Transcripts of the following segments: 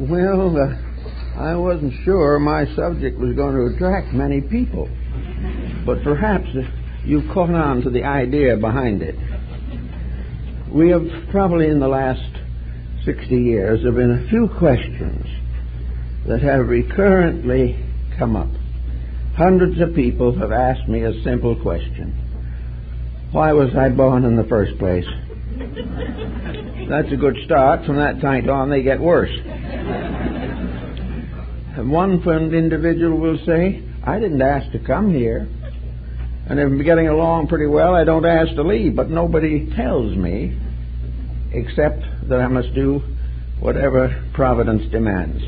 Well, uh, I wasn't sure my subject was going to attract many people, but perhaps uh, you've caught on to the idea behind it. We have probably in the last 60 years there have been a few questions that have recurrently come up. Hundreds of people have asked me a simple question. Why was I born in the first place? That's a good start. From that time on, they get worse. And one individual will say, I didn't ask to come here. And if I'm getting along pretty well, I don't ask to leave. But nobody tells me except that I must do whatever providence demands.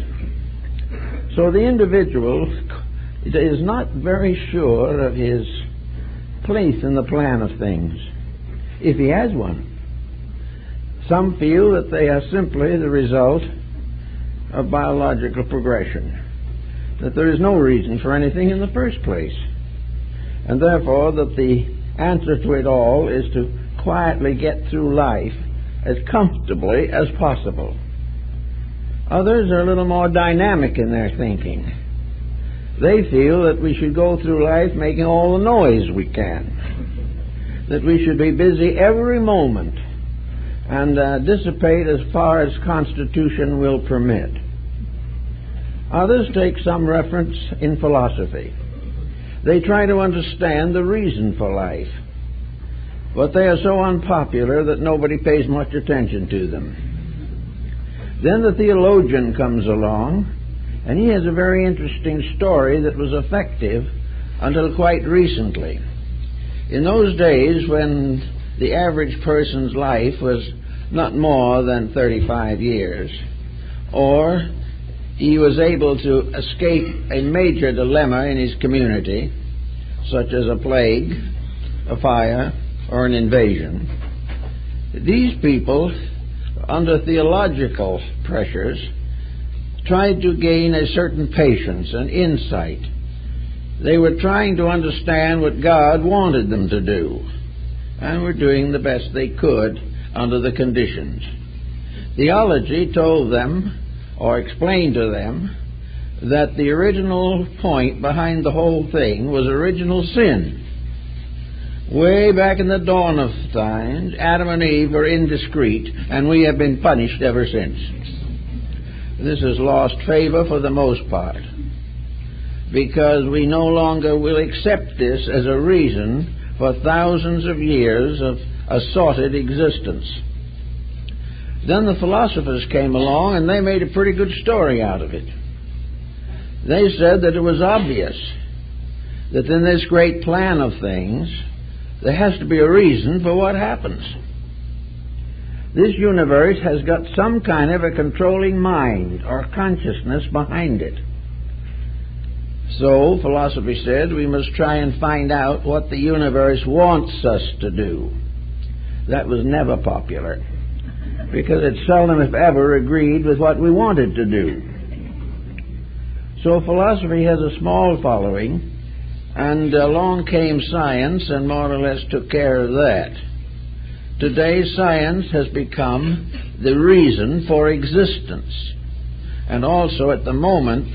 So the individual is not very sure of his place in the plan of things, if he has one. Some feel that they are simply the result of biological progression, that there is no reason for anything in the first place, and therefore that the answer to it all is to quietly get through life as comfortably as possible. Others are a little more dynamic in their thinking. They feel that we should go through life making all the noise we can, that we should be busy every moment and uh, dissipate as far as Constitution will permit. Others take some reference in philosophy. They try to understand the reason for life, but they are so unpopular that nobody pays much attention to them. Then the theologian comes along, and he has a very interesting story that was effective until quite recently. In those days when the average person's life was not more than 35 years, or he was able to escape a major dilemma in his community, such as a plague, a fire, or an invasion. These people, under theological pressures, tried to gain a certain patience and insight. They were trying to understand what God wanted them to do and were doing the best they could under the conditions. Theology told them, or explained to them, that the original point behind the whole thing was original sin. Way back in the dawn of times, Adam and Eve were indiscreet, and we have been punished ever since. This has lost favor for the most part, because we no longer will accept this as a reason for thousands of years of assorted existence. Then the philosophers came along and they made a pretty good story out of it. They said that it was obvious that in this great plan of things, there has to be a reason for what happens. This universe has got some kind of a controlling mind or consciousness behind it. So, philosophy said, we must try and find out what the universe wants us to do. That was never popular because it seldom, if ever, agreed with what we wanted to do. So, philosophy has a small following, and along came science and more or less took care of that. Today, science has become the reason for existence, and also at the moment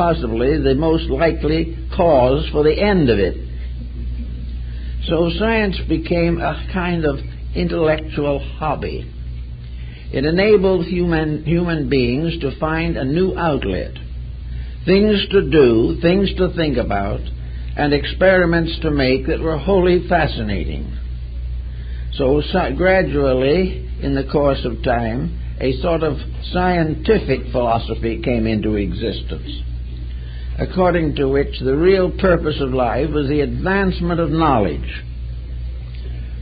possibly the most likely cause for the end of it. So science became a kind of intellectual hobby. It enabled human, human beings to find a new outlet, things to do, things to think about, and experiments to make that were wholly fascinating. So, so gradually, in the course of time, a sort of scientific philosophy came into existence according to which the real purpose of life was the advancement of knowledge.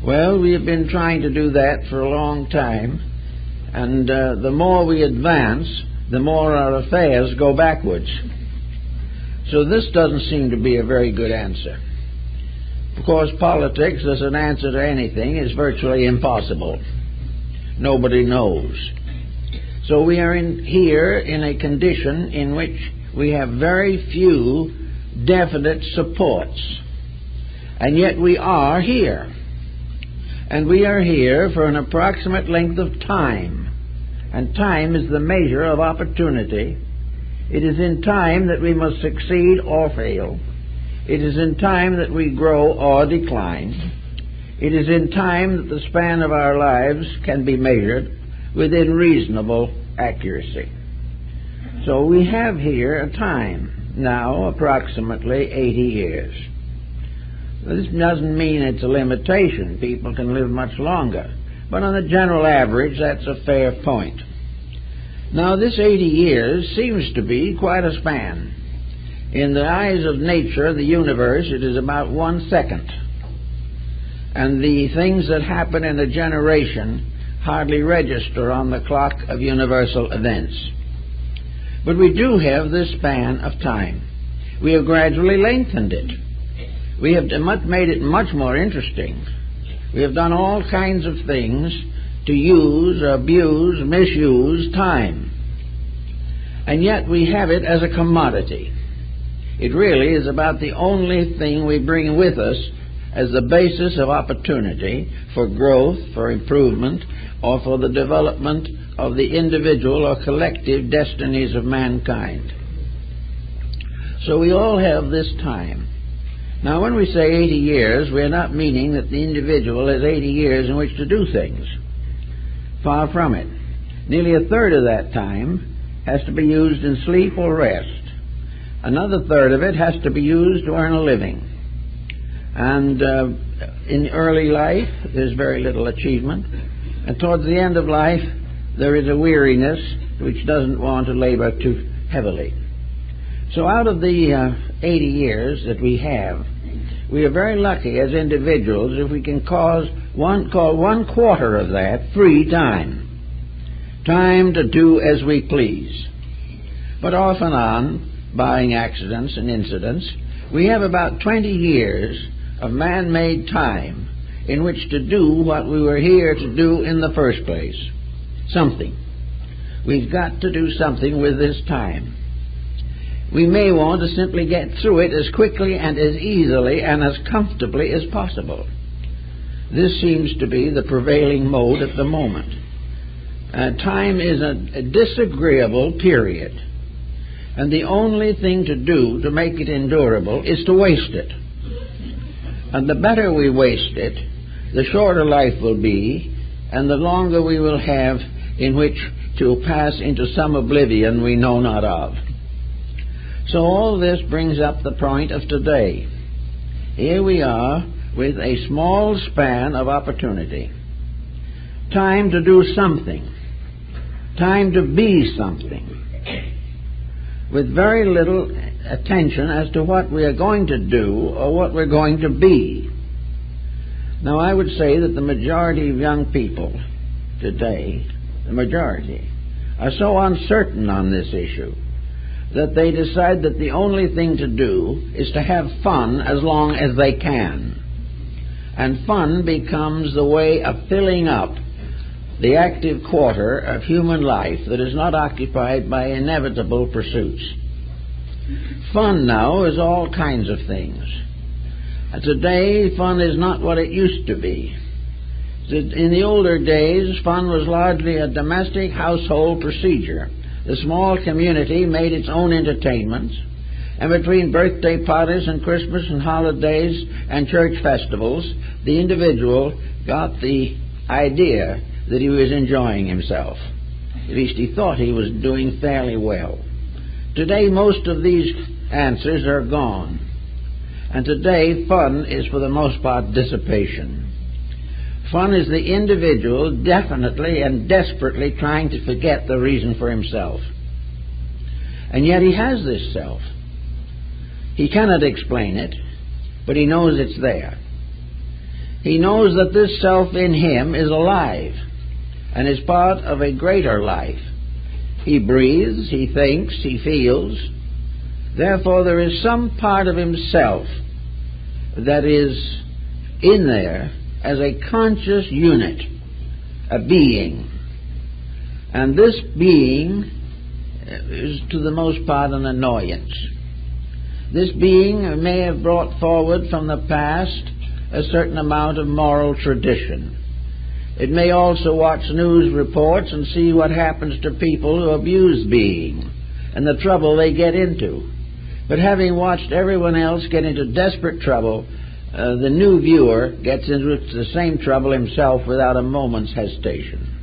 Well, we have been trying to do that for a long time, and uh, the more we advance, the more our affairs go backwards. So this doesn't seem to be a very good answer. Of course, politics as an answer to anything is virtually impossible. Nobody knows. So we are in, here in a condition in which we have very few definite supports. And yet we are here. And we are here for an approximate length of time. And time is the measure of opportunity. It is in time that we must succeed or fail. It is in time that we grow or decline. It is in time that the span of our lives can be measured within reasonable accuracy. So we have here a time, now approximately 80 years. This doesn't mean it's a limitation. People can live much longer. But on the general average, that's a fair point. Now, this 80 years seems to be quite a span. In the eyes of nature, the universe, it is about one second. And the things that happen in a generation hardly register on the clock of universal events. But we do have this span of time. We have gradually lengthened it. We have made it much more interesting. We have done all kinds of things to use, abuse, misuse time. And yet we have it as a commodity. It really is about the only thing we bring with us as the basis of opportunity for growth, for improvement, or for the development of the individual or collective destinies of mankind. So we all have this time. Now, when we say 80 years, we're not meaning that the individual has 80 years in which to do things. Far from it. Nearly a third of that time has to be used in sleep or rest. Another third of it has to be used to earn a living. And uh, in early life, there's very little achievement. And towards the end of life, there is a weariness which doesn't want to labor too heavily. So out of the uh, 80 years that we have, we are very lucky as individuals if we can cause one, call one quarter of that free time. Time to do as we please. But off and on, barring accidents and incidents, we have about 20 years of man made time in which to do what we were here to do in the first place something. We've got to do something with this time. We may want to simply get through it as quickly and as easily and as comfortably as possible. This seems to be the prevailing mode at the moment. Uh, time is a, a disagreeable period and the only thing to do to make it endurable is to waste it. And the better we waste it, the shorter life will be, and the longer we will have in which to pass into some oblivion we know not of. So all this brings up the point of today. Here we are with a small span of opportunity. Time to do something. Time to be something with very little attention as to what we are going to do or what we're going to be. Now, I would say that the majority of young people today, the majority, are so uncertain on this issue that they decide that the only thing to do is to have fun as long as they can. And fun becomes the way of filling up the active quarter of human life that is not occupied by inevitable pursuits. Fun now is all kinds of things. Today, fun is not what it used to be. In the older days, fun was largely a domestic household procedure. The small community made its own entertainments, and between birthday parties and Christmas and holidays and church festivals, the individual got the idea that he was enjoying himself. At least he thought he was doing fairly well. Today, most of these answers are gone. And today, fun is for the most part dissipation. Fun is the individual definitely and desperately trying to forget the reason for himself. And yet he has this self. He cannot explain it, but he knows it's there. He knows that this self in him is alive and is part of a greater life. He breathes, he thinks, he feels. Therefore, there is some part of himself that is in there as a conscious unit, a being. And this being is to the most part an annoyance. This being may have brought forward from the past a certain amount of moral tradition. It may also watch news reports and see what happens to people who abuse being and the trouble they get into. But having watched everyone else get into desperate trouble, uh, the new viewer gets into the same trouble himself without a moment's hesitation.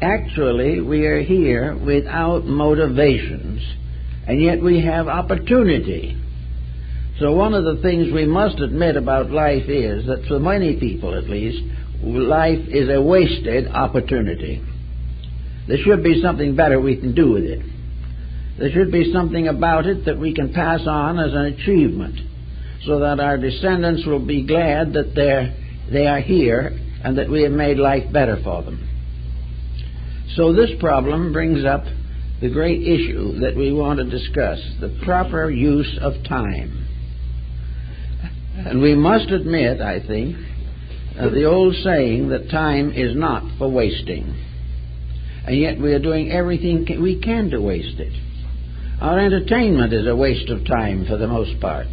Actually, we are here without motivations, and yet we have opportunity. So one of the things we must admit about life is that for many people at least, life is a wasted opportunity. There should be something better we can do with it. There should be something about it that we can pass on as an achievement so that our descendants will be glad that they're, they are here and that we have made life better for them. So this problem brings up the great issue that we want to discuss, the proper use of time. And we must admit, I think, uh, the old saying that time is not for wasting. And yet we are doing everything we can to waste it. Our entertainment is a waste of time for the most part.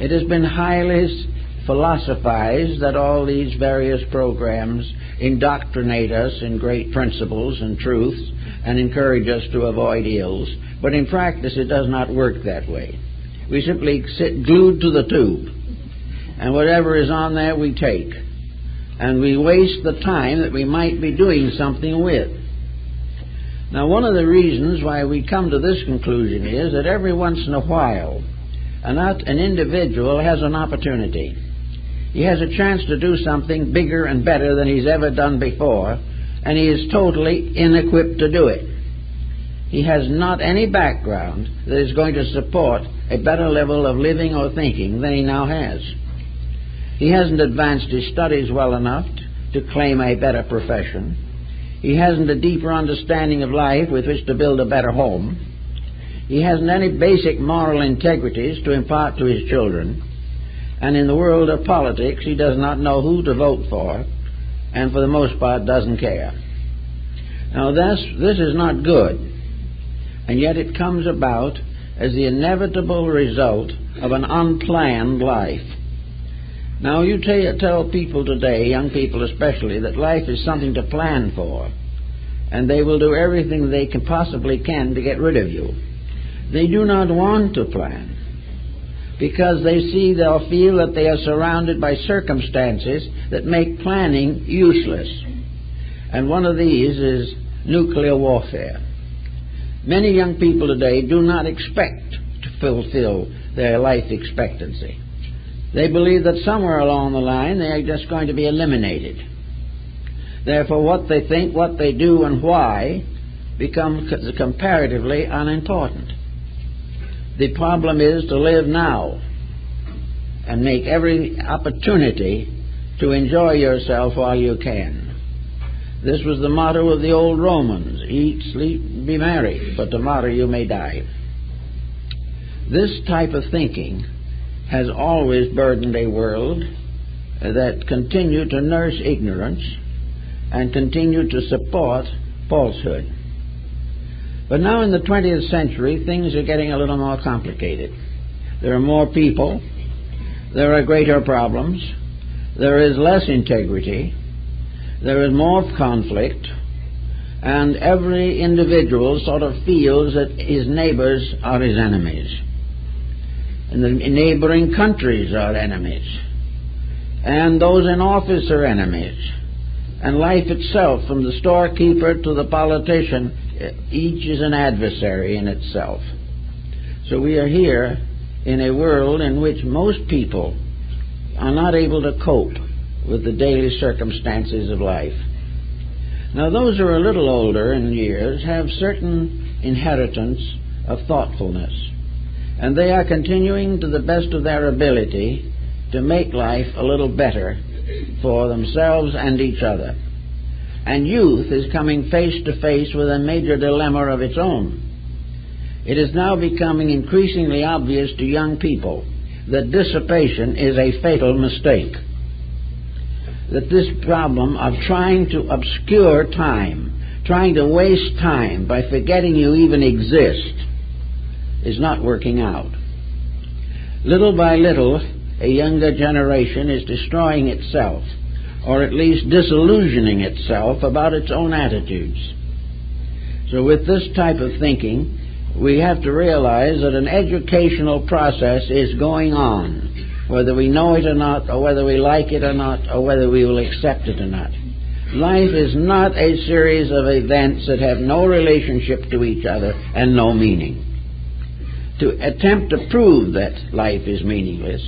It has been highly philosophized that all these various programs indoctrinate us in great principles and truths and encourage us to avoid ills. But in practice, it does not work that way. We simply sit glued to the tube, and whatever is on there we take. And we waste the time that we might be doing something with. Now, one of the reasons why we come to this conclusion is that every once in a while, an, an individual has an opportunity. He has a chance to do something bigger and better than he's ever done before, and he is totally inequipped to do it. He has not any background that is going to support a better level of living or thinking than he now has. He hasn't advanced his studies well enough to claim a better profession. He hasn't a deeper understanding of life with which to build a better home. He hasn't any basic moral integrities to impart to his children. And in the world of politics, he does not know who to vote for, and for the most part doesn't care. Now, this, this is not good, and yet it comes about as the inevitable result of an unplanned life. Now, you tell people today, young people especially, that life is something to plan for, and they will do everything they can possibly can to get rid of you. They do not want to plan because they see they'll feel that they are surrounded by circumstances that make planning useless. And one of these is nuclear warfare. Many young people today do not expect to fulfill their life expectancy. They believe that somewhere along the line they are just going to be eliminated. Therefore, what they think, what they do, and why become comparatively unimportant. The problem is to live now and make every opportunity to enjoy yourself while you can. This was the motto of the old Romans eat, sleep, be merry, but tomorrow you may die. This type of thinking has always burdened a world that continued to nurse ignorance and continued to support falsehood. But now in the 20th century, things are getting a little more complicated. There are more people, there are greater problems, there is less integrity, there is more conflict, and every individual sort of feels that his neighbors are his enemies. And the neighboring countries are enemies. And those in office are enemies. And life itself, from the storekeeper to the politician, each is an adversary in itself. So we are here in a world in which most people are not able to cope with the daily circumstances of life. Now, those who are a little older in years have certain inheritance of thoughtfulness, and they are continuing to the best of their ability to make life a little better for themselves and each other. And youth is coming face to face with a major dilemma of its own. It is now becoming increasingly obvious to young people that dissipation is a fatal mistake. That this problem of trying to obscure time, trying to waste time by forgetting you even exist, is not working out. Little by little, a younger generation is destroying itself or at least disillusioning itself about its own attitudes. So, with this type of thinking, we have to realize that an educational process is going on, whether we know it or not, or whether we like it or not, or whether we will accept it or not. Life is not a series of events that have no relationship to each other and no meaning. To attempt to prove that life is meaningless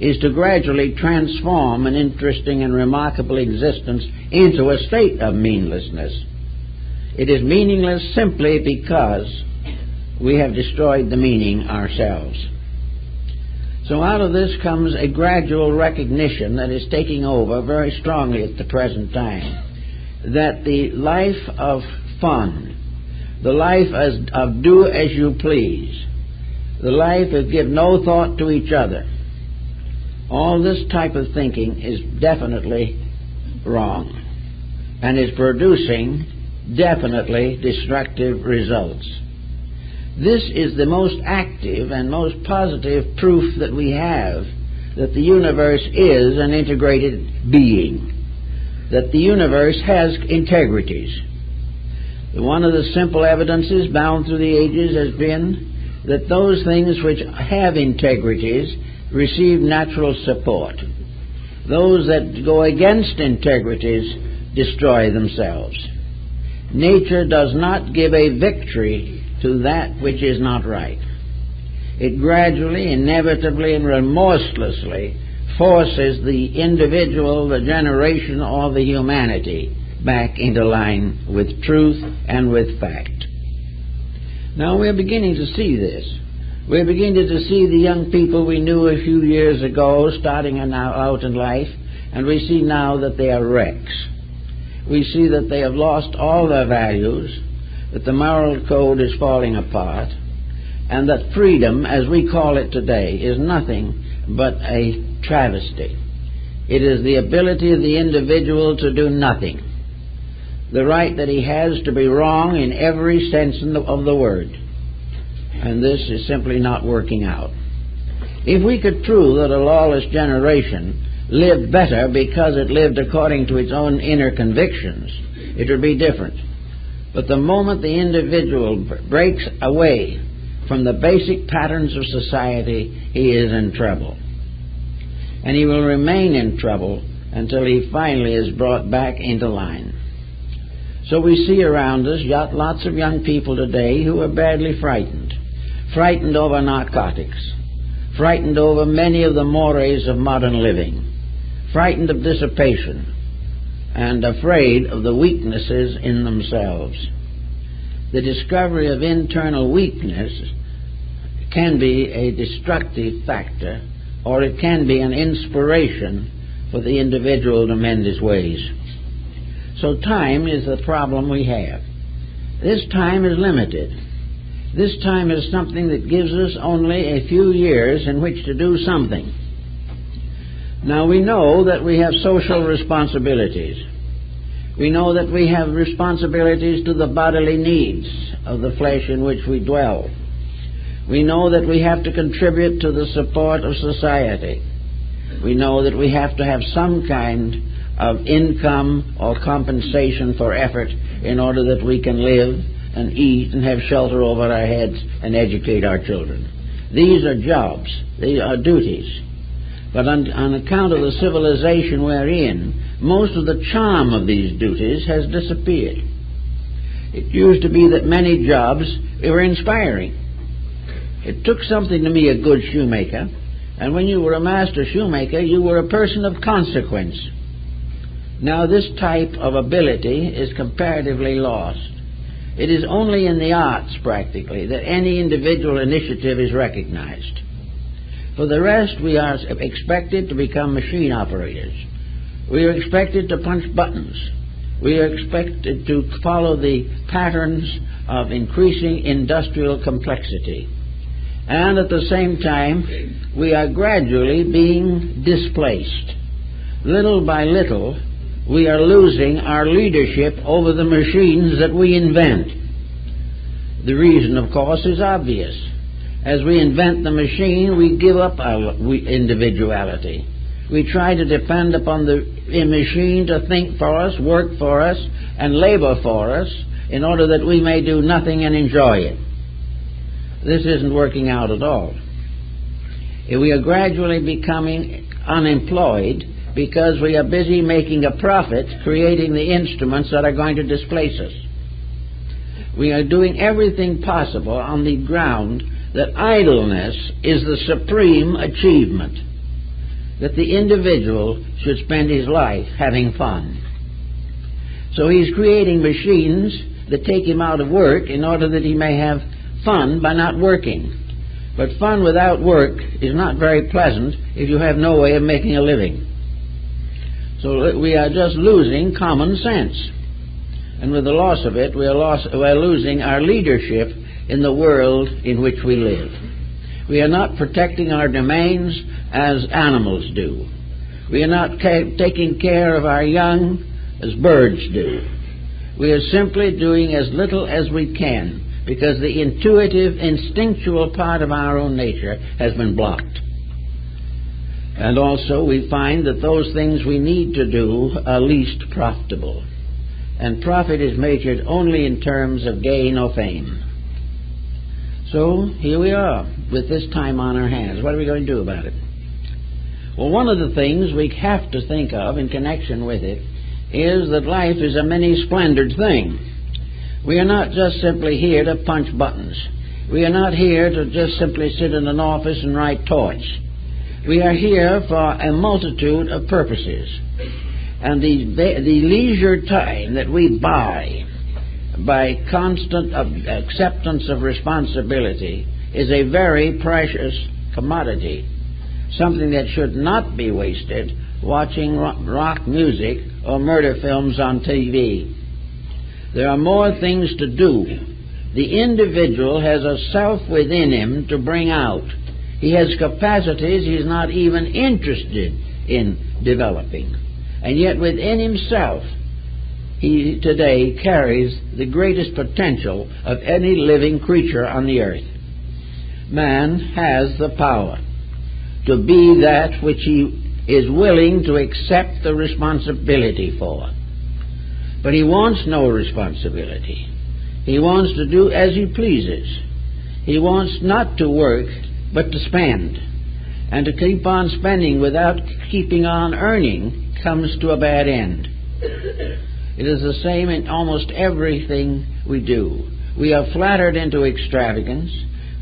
is to gradually transform an interesting and remarkable existence into a state of meaninglessness. It is meaningless simply because we have destroyed the meaning ourselves. So out of this comes a gradual recognition that is taking over very strongly at the present time that the life of fun, the life as, of do as you please, the life of give no thought to each other, all this type of thinking is definitely wrong and is producing definitely destructive results. This is the most active and most positive proof that we have that the universe is an integrated being, that the universe has integrities. One of the simple evidences bound through the ages has been that those things which have integrities receive natural support. Those that go against integrities destroy themselves. Nature does not give a victory to that which is not right. It gradually, inevitably, and remorselessly forces the individual, the generation, or the humanity back into line with truth and with fact. Now we're beginning to see this. We're beginning to see the young people we knew a few years ago starting out in life, and we see now that they are wrecks. We see that they have lost all their values, that the moral code is falling apart, and that freedom, as we call it today, is nothing but a travesty. It is the ability of the individual to do nothing. The right that he has to be wrong in every sense of the word and this is simply not working out. If we could prove that a lawless generation lived better because it lived according to its own inner convictions, it would be different. But the moment the individual breaks away from the basic patterns of society, he is in trouble. And he will remain in trouble until he finally is brought back into line. So we see around us lots of young people today who are badly frightened frightened over narcotics, frightened over many of the mores of modern living, frightened of dissipation, and afraid of the weaknesses in themselves. The discovery of internal weakness can be a destructive factor, or it can be an inspiration for the individual to mend his ways. So time is the problem we have. This time is limited. This time is something that gives us only a few years in which to do something. Now we know that we have social responsibilities. We know that we have responsibilities to the bodily needs of the flesh in which we dwell. We know that we have to contribute to the support of society. We know that we have to have some kind of income or compensation for effort in order that we can live and eat and have shelter over our heads and educate our children. These are jobs. These are duties. But on, on account of the civilization we're in, most of the charm of these duties has disappeared. It used to be that many jobs were inspiring. It took something to be a good shoemaker, and when you were a master shoemaker, you were a person of consequence. Now, this type of ability is comparatively lost. It is only in the arts, practically, that any individual initiative is recognized. For the rest, we are expected to become machine operators. We are expected to punch buttons. We are expected to follow the patterns of increasing industrial complexity. And at the same time, we are gradually being displaced. Little by little, we are losing our leadership over the machines that we invent. The reason, of course, is obvious. As we invent the machine, we give up our individuality. We try to depend upon the machine to think for us, work for us, and labor for us in order that we may do nothing and enjoy it. This isn't working out at all. We are gradually becoming unemployed because we are busy making a profit, creating the instruments that are going to displace us. We are doing everything possible on the ground that idleness is the supreme achievement, that the individual should spend his life having fun. So he's creating machines that take him out of work in order that he may have fun by not working. But fun without work is not very pleasant if you have no way of making a living. So we are just losing common sense. And with the loss of it, we are, lost, we are losing our leadership in the world in which we live. We are not protecting our domains as animals do. We are not ca- taking care of our young as birds do. We are simply doing as little as we can because the intuitive, instinctual part of our own nature has been blocked. And also, we find that those things we need to do are least profitable. And profit is measured only in terms of gain or fame. So, here we are with this time on our hands. What are we going to do about it? Well, one of the things we have to think of in connection with it is that life is a many splendored thing. We are not just simply here to punch buttons. We are not here to just simply sit in an office and write torts. We are here for a multitude of purposes. And the, the leisure time that we buy by constant acceptance of responsibility is a very precious commodity, something that should not be wasted watching rock music or murder films on TV. There are more things to do. The individual has a self within him to bring out. He has capacities he's not even interested in developing. And yet within himself, he today carries the greatest potential of any living creature on the earth. Man has the power to be that which he is willing to accept the responsibility for. But he wants no responsibility. He wants to do as he pleases. He wants not to work, but to spend. And to keep on spending without keeping on earning comes to a bad end. It is the same in almost everything we do. We are flattered into extravagance.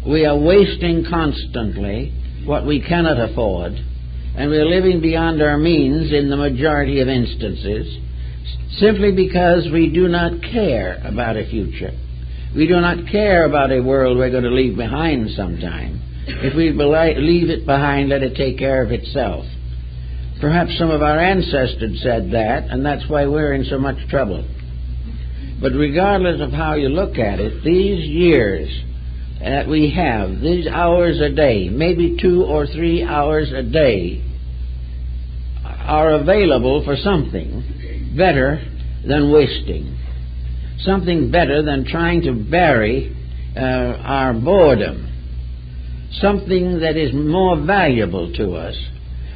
We are wasting constantly what we cannot afford. And we are living beyond our means in the majority of instances simply because we do not care about a future. We do not care about a world we're going to leave behind sometime. If we leave it behind, let it take care of itself. Perhaps some of our ancestors said that, and that's why we're in so much trouble. But regardless of how you look at it, these years that we have, these hours a day, maybe two or three hours a day, are available for something better than wasting, something better than trying to bury uh, our boredom, something that is more valuable to us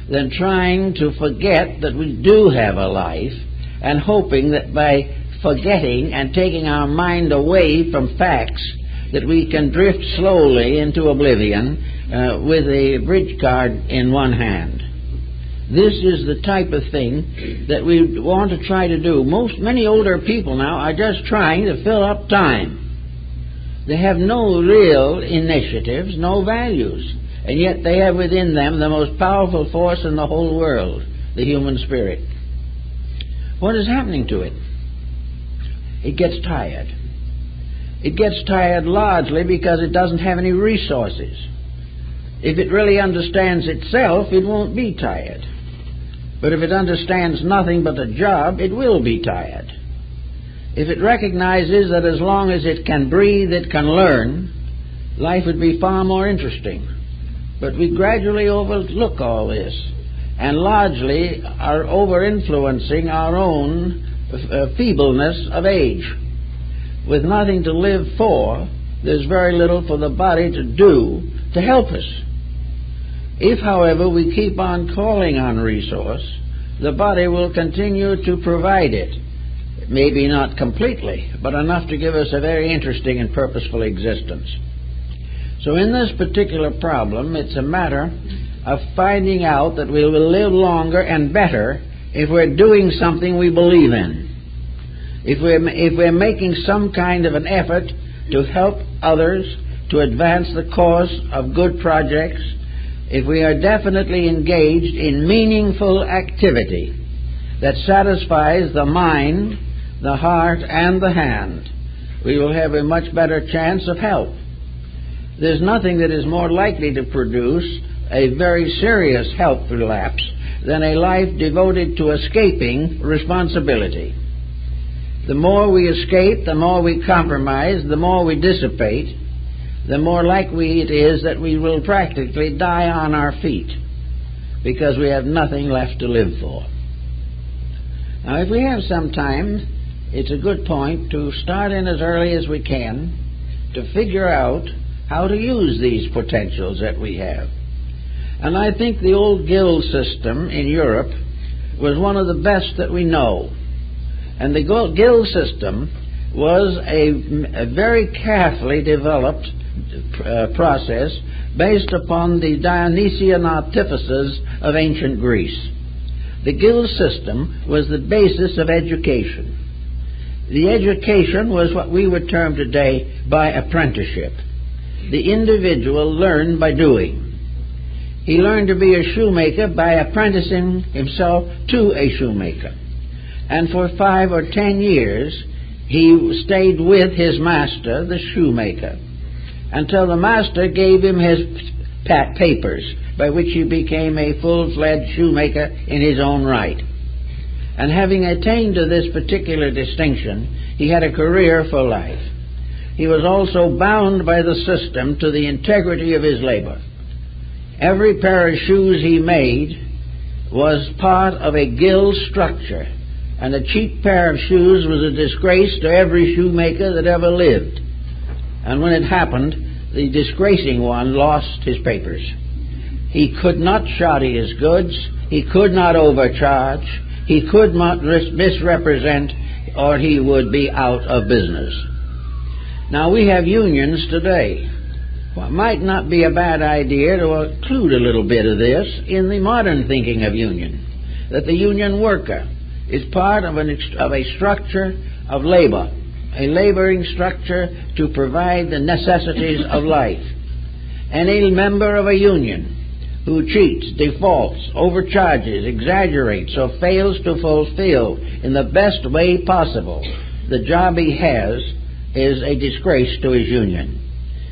than trying to forget that we do have a life and hoping that by forgetting and taking our mind away from facts that we can drift slowly into oblivion uh, with a bridge card in one hand. This is the type of thing that we want to try to do. Most, many older people now are just trying to fill up time. They have no real initiatives, no values, and yet they have within them the most powerful force in the whole world, the human spirit. What is happening to it? It gets tired. It gets tired largely because it doesn't have any resources. If it really understands itself, it won't be tired. But if it understands nothing but a job, it will be tired. If it recognizes that as long as it can breathe, it can learn, life would be far more interesting. But we gradually overlook all this and largely are over influencing our own uh, feebleness of age. With nothing to live for, there's very little for the body to do to help us. If, however, we keep on calling on resource, the body will continue to provide it. Maybe not completely, but enough to give us a very interesting and purposeful existence. So, in this particular problem, it's a matter of finding out that we will live longer and better if we're doing something we believe in. If we're, if we're making some kind of an effort to help others, to advance the cause of good projects, if we are definitely engaged in meaningful activity that satisfies the mind, the heart, and the hand, we will have a much better chance of help. There's nothing that is more likely to produce a very serious health relapse than a life devoted to escaping responsibility. The more we escape, the more we compromise, the more we dissipate, the more likely it is that we will practically die on our feet because we have nothing left to live for. Now, if we have some time, it's a good point to start in as early as we can to figure out how to use these potentials that we have. And I think the old guild system in Europe was one of the best that we know. And the guild system was a, a very carefully developed uh, process based upon the Dionysian artificers of ancient Greece. The guild system was the basis of education. The education was what we would term today by apprenticeship. The individual learned by doing. He learned to be a shoemaker by apprenticing himself to a shoemaker. And for five or ten years, he stayed with his master, the shoemaker, until the master gave him his papers, by which he became a full-fledged shoemaker in his own right. And having attained to this particular distinction, he had a career for life. He was also bound by the system to the integrity of his labor. Every pair of shoes he made was part of a guild structure, and a cheap pair of shoes was a disgrace to every shoemaker that ever lived. And when it happened, the disgracing one lost his papers. He could not shoddy his goods, he could not overcharge, he could not misrepresent, or he would be out of business. Now we have unions today well, it might not be a bad idea to include a little bit of this in the modern thinking of union. That the union worker is part of, an, of a structure of labor, a laboring structure to provide the necessities of life. Any member of a union who cheats, defaults, overcharges, exaggerates, or fails to fulfill in the best way possible the job he has is a disgrace to his union.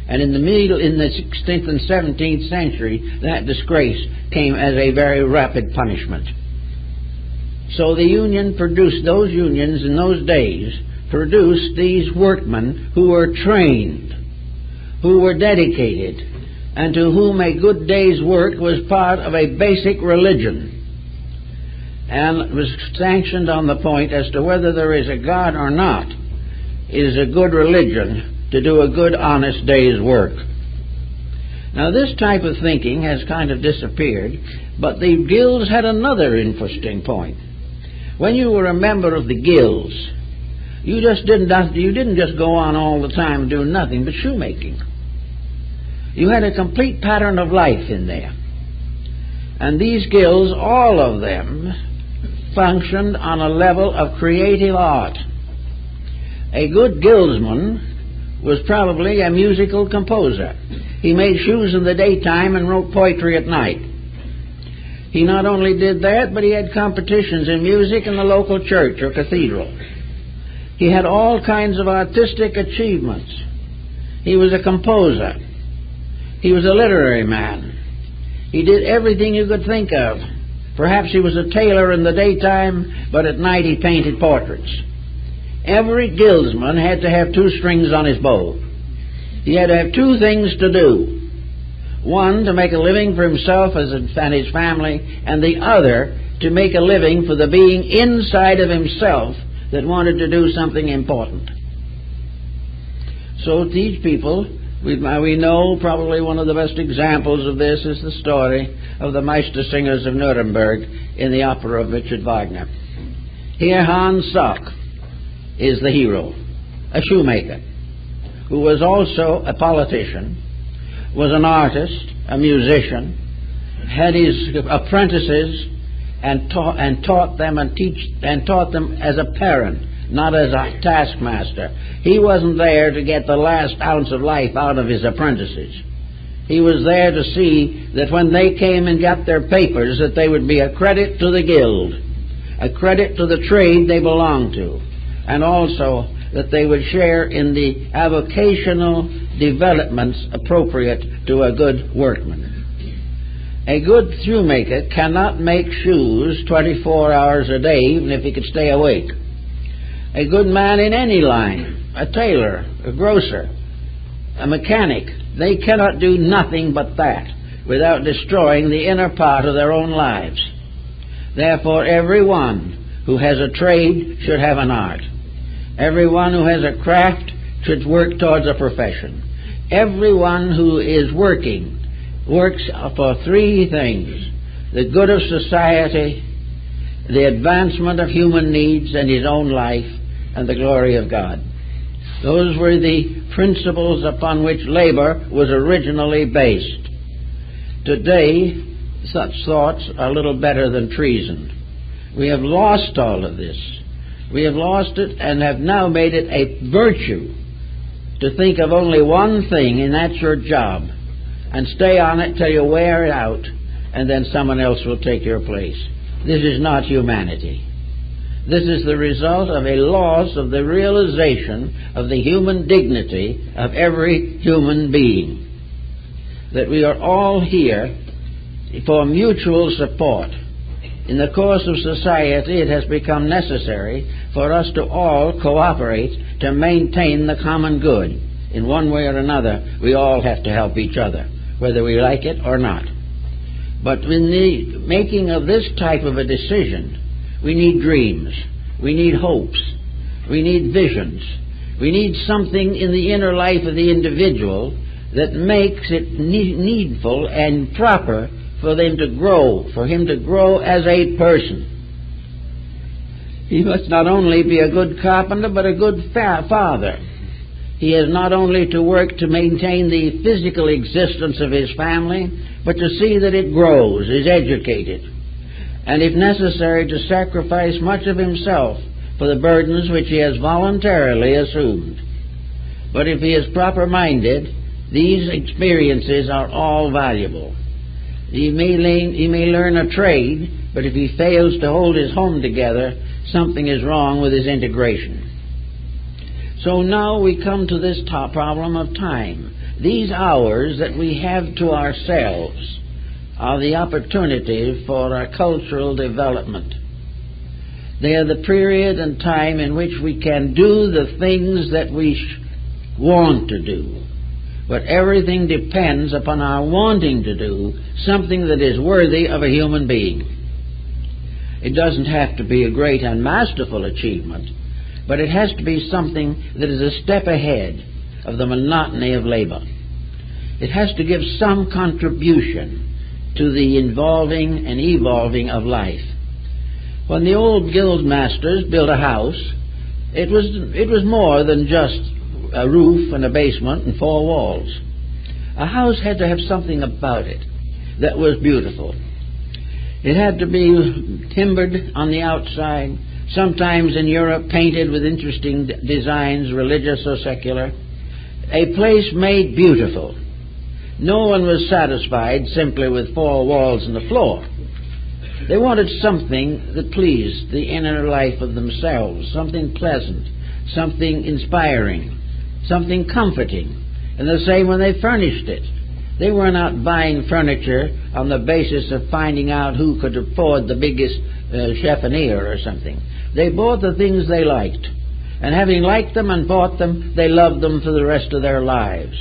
And in the middle, in the 16th and 17th century, that disgrace came as a very rapid punishment. So the union produced, those unions in those days produced these workmen who were trained, who were dedicated, and to whom a good day's work was part of a basic religion and was sanctioned on the point as to whether there is a God or not is a good religion to do a good, honest day's work. Now, this type of thinking has kind of disappeared, but the guilds had another interesting point. When you were a member of the guilds, you just didn't you didn't just go on all the time doing nothing but shoemaking. You had a complete pattern of life in there. And these guilds, all of them, functioned on a level of creative art. A good guildsman was probably a musical composer. He made shoes in the daytime and wrote poetry at night. He not only did that, but he had competitions in music in the local church or cathedral. He had all kinds of artistic achievements. He was a composer. He was a literary man. He did everything you could think of. Perhaps he was a tailor in the daytime, but at night he painted portraits. Every guildsman had to have two strings on his bow. He had to have two things to do. One, to make a living for himself and his family, and the other, to make a living for the being inside of himself that wanted to do something important. So these people We, uh, we know probably one of the best examples of this is the story of the Meistersingers of Nuremberg in the opera of Richard Wagner. Here Hans Sachs is the hero, a shoemaker, who was also a politician, was an artist, a musician, had his apprentices and taught, and taught them and teach and taught them as a parent, not as a taskmaster. He wasn't there to get the last ounce of life out of his apprentices. He was there to see that when they came and got their papers, that they would be a credit to the guild, a credit to the trade they belonged to, and also that they would share in the avocational developments appropriate to a good workman. A good shoemaker cannot make shoes 24 hours a day, even if he could stay awake. A good man in any line, a tailor, a grocer, a mechanic, they cannot do nothing but that without destroying the inner part of their own lives. Therefore, everyone who has a trade should have an art. Everyone who has a craft should work towards a profession. Everyone who is working works for three things the good of society, the advancement of human needs and his own life, and the glory of God. Those were the principles upon which labor was originally based. Today, such thoughts are little better than treason. We have lost all of this. We have lost it and have now made it a virtue to think of only one thing, and that's your job and stay on it till you wear it out, and then someone else will take your place. This is not humanity. This is the result of a loss of the realization of the human dignity of every human being. That we are all here for mutual support. In the course of society, it has become necessary for us to all cooperate to maintain the common good. In one way or another, we all have to help each other whether we like it or not. But in the making of this type of a decision, we need dreams, we need hopes, we need visions, we need something in the inner life of the individual that makes it needful and proper for them to grow, for him to grow as a person. He must not only be a good carpenter, but a good fa- father. He has not only to work to maintain the physical existence of his family, but to see that it grows, is educated, and if necessary to sacrifice much of himself for the burdens which he has voluntarily assumed. But if he is proper minded, these experiences are all valuable. He may, learn, he may learn a trade, but if he fails to hold his home together, something is wrong with his integration. So now we come to this top problem of time. These hours that we have to ourselves are the opportunity for our cultural development. They are the period and time in which we can do the things that we want to do. But everything depends upon our wanting to do something that is worthy of a human being. It doesn't have to be a great and masterful achievement but it has to be something that is a step ahead of the monotony of labor. It has to give some contribution to the involving and evolving of life. When the old guild masters built a house, it was, it was more than just a roof and a basement and four walls. A house had to have something about it that was beautiful. It had to be timbered on the outside, sometimes in Europe painted with interesting designs, religious or secular. A place made beautiful. No one was satisfied simply with four walls and the floor. They wanted something that pleased the inner life of themselves, something pleasant, something inspiring, something comforting. And the same when they furnished it. They were not buying furniture on the basis of finding out who could afford the biggest uh, chiffonier or something. They bought the things they liked. And having liked them and bought them, they loved them for the rest of their lives.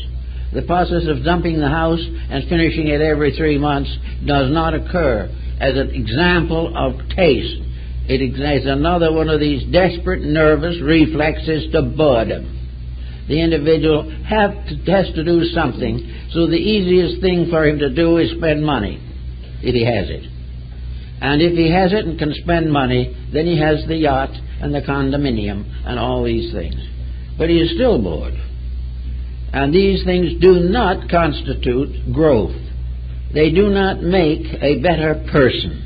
The process of dumping the house and finishing it every three months does not occur as an example of taste. It is another one of these desperate nervous reflexes to boredom. the individual to, has to do something. So the easiest thing for him to do is spend money, if he has it. And if he has it and can spend money, then he has the yacht and the condominium and all these things. But he is still bored. And these things do not constitute growth. They do not make a better person.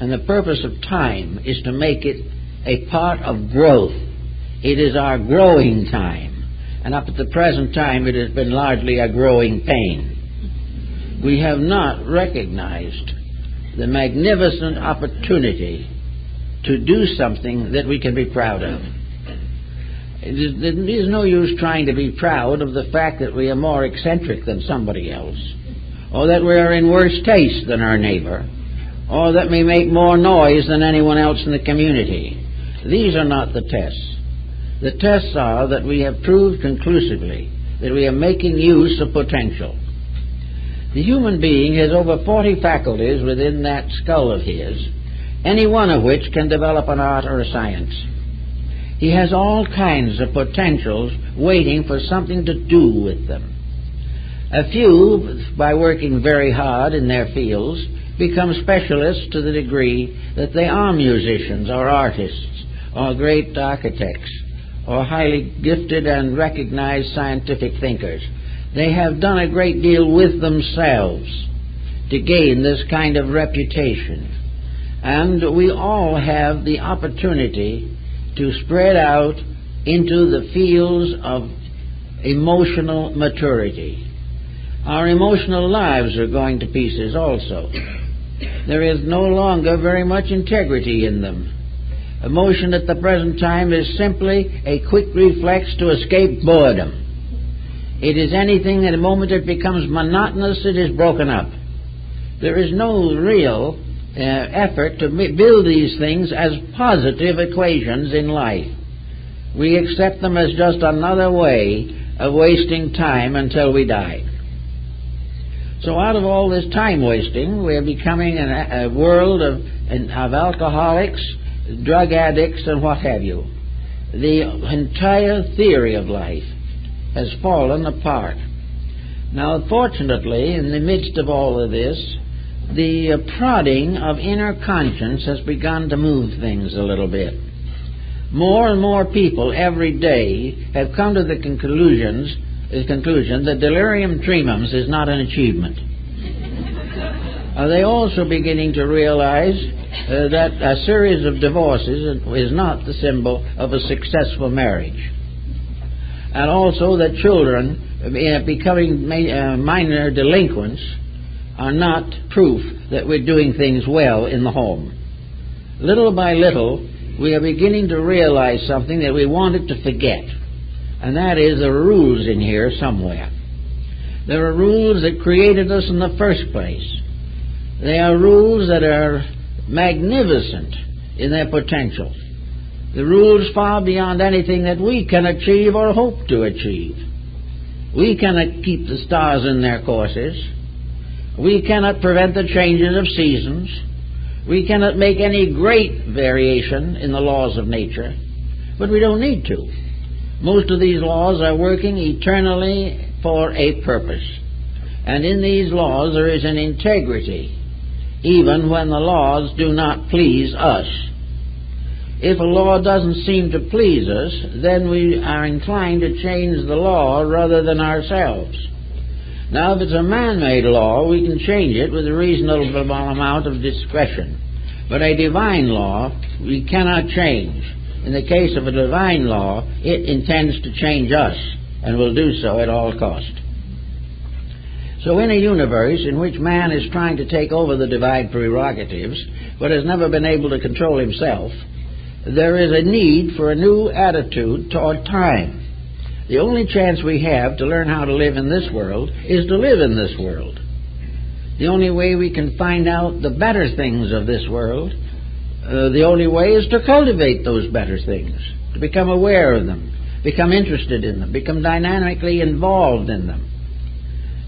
And the purpose of time is to make it a part of growth. It is our growing time. And up at the present time, it has been largely a growing pain. We have not recognized the magnificent opportunity to do something that we can be proud of. Is no use trying to be proud of the fact that we are more eccentric than somebody else, or that we are in worse taste than our neighbor, or that we make more noise than anyone else in the community. These are not the tests. The tests are that we have proved conclusively that we are making use of potential. The human being has over 40 faculties within that skull of his, any one of which can develop an art or a science. He has all kinds of potentials waiting for something to do with them. A few, by working very hard in their fields, become specialists to the degree that they are musicians or artists or great architects or highly gifted and recognized scientific thinkers. They have done a great deal with themselves to gain this kind of reputation. And we all have the opportunity to spread out into the fields of emotional maturity. Our emotional lives are going to pieces also. There is no longer very much integrity in them. Emotion at the present time is simply a quick reflex to escape boredom. It is anything that the moment it becomes monotonous, it is broken up. There is no real uh, effort to build these things as positive equations in life. We accept them as just another way of wasting time until we die. So out of all this time wasting, we're becoming an, a world of, of alcoholics, drug addicts, and what have you. The entire theory of life has fallen apart. Now, fortunately, in the midst of all of this, the prodding of inner conscience has begun to move things a little bit. More and more people every day have come to the conclusions, the conclusion that delirium tremens is not an achievement. Are they also beginning to realize uh, that a series of divorces is not the symbol of a successful marriage? and also that children uh, becoming uh, minor delinquents are not proof that we're doing things well in the home. Little by little, we are beginning to realize something that we wanted to forget, and that is there are rules in here somewhere. There are rules that created us in the first place. They are rules that are magnificent in their potential. The rules far beyond anything that we can achieve or hope to achieve. We cannot keep the stars in their courses. We cannot prevent the changes of seasons. We cannot make any great variation in the laws of nature, but we don't need to. Most of these laws are working eternally for a purpose. And in these laws there is an integrity, even when the laws do not please us. If a law doesn't seem to please us, then we are inclined to change the law rather than ourselves. Now, if it's a man-made law, we can change it with a reasonable amount of discretion. But a divine law, we cannot change. In the case of a divine law, it intends to change us, and will do so at all cost. So in a universe in which man is trying to take over the divine prerogatives, but has never been able to control himself, there is a need for a new attitude toward time. The only chance we have to learn how to live in this world is to live in this world. The only way we can find out the better things of this world, uh, the only way is to cultivate those better things, to become aware of them, become interested in them, become dynamically involved in them.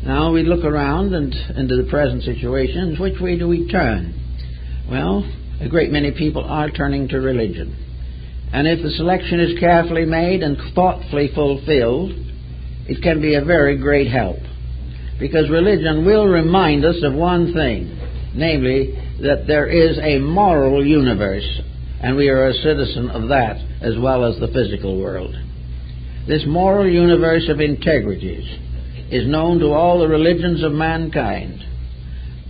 Now we look around and into the present situation. Which way do we turn? Well, a great many people are turning to religion. And if the selection is carefully made and thoughtfully fulfilled, it can be a very great help. Because religion will remind us of one thing, namely, that there is a moral universe, and we are a citizen of that as well as the physical world. This moral universe of integrities is known to all the religions of mankind,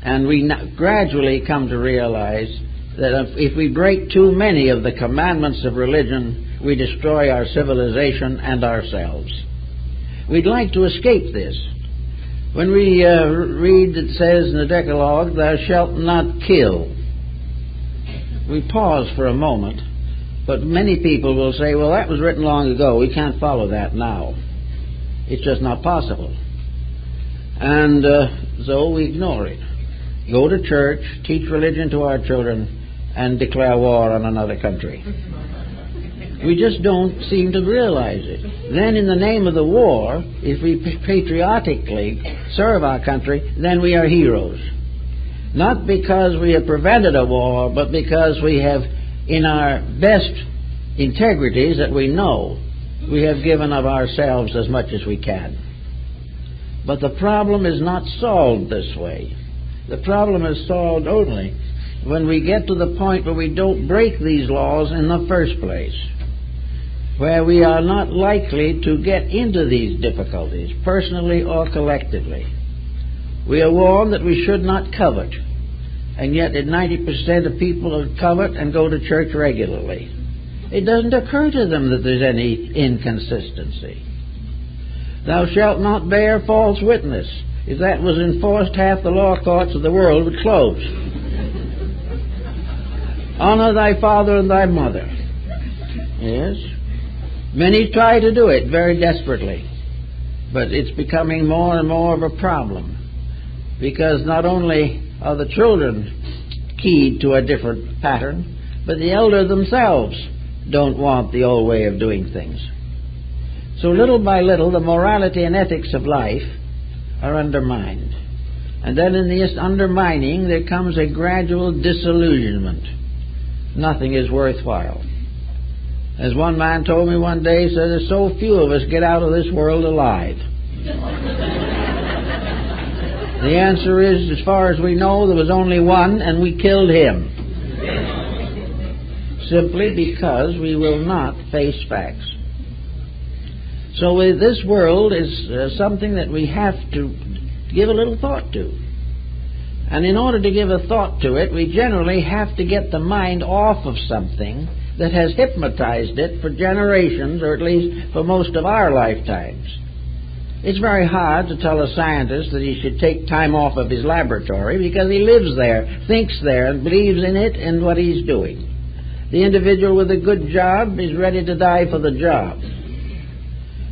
and we gradually come to realize that if we break too many of the commandments of religion, we destroy our civilization and ourselves. We'd like to escape this. When we uh, read it says in the Decalogue, Thou shalt not kill, we pause for a moment, but many people will say, Well, that was written long ago. We can't follow that now. It's just not possible. And uh, so we ignore it. Go to church, teach religion to our children, and declare war on another country. We just don't seem to realize it. Then, in the name of the war, if we patriotically serve our country, then we are heroes. Not because we have prevented a war, but because we have, in our best integrities that we know, we have given of ourselves as much as we can. But the problem is not solved this way. The problem is solved only when we get to the point where we don't break these laws in the first place, where we are not likely to get into these difficulties, personally or collectively. We are warned that we should not covet, and yet 90% of people covet and go to church regularly. It doesn't occur to them that there's any inconsistency. Thou shalt not bear false witness. If that was enforced, half the law courts of the world would close. Honor thy father and thy mother. Yes. Many try to do it very desperately, but it's becoming more and more of a problem because not only are the children keyed to a different pattern, but the elder themselves don't want the old way of doing things. So little by little, the morality and ethics of life are undermined. And then in this undermining, there comes a gradual disillusionment nothing is worthwhile. As one man told me one day, he said, There's so few of us get out of this world alive. the answer is, as far as we know, there was only one, and we killed him. Simply because we will not face facts. So this world is uh, something that we have to give a little thought to. And in order to give a thought to it, we generally have to get the mind off of something that has hypnotized it for generations, or at least for most of our lifetimes. It's very hard to tell a scientist that he should take time off of his laboratory because he lives there, thinks there, and believes in it and what he's doing. The individual with a good job is ready to die for the job.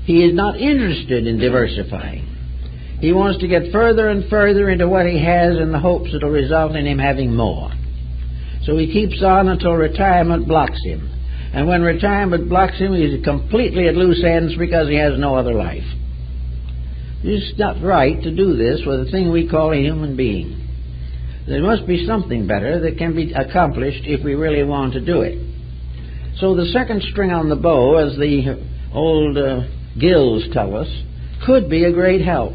He is not interested in diversifying. He wants to get further and further into what he has in the hopes it'll result in him having more. So he keeps on until retirement blocks him. And when retirement blocks him, he's completely at loose ends because he has no other life. It's not right to do this with a thing we call a human being. There must be something better that can be accomplished if we really want to do it. So the second string on the bow, as the old uh, Gills tell us, could be a great help.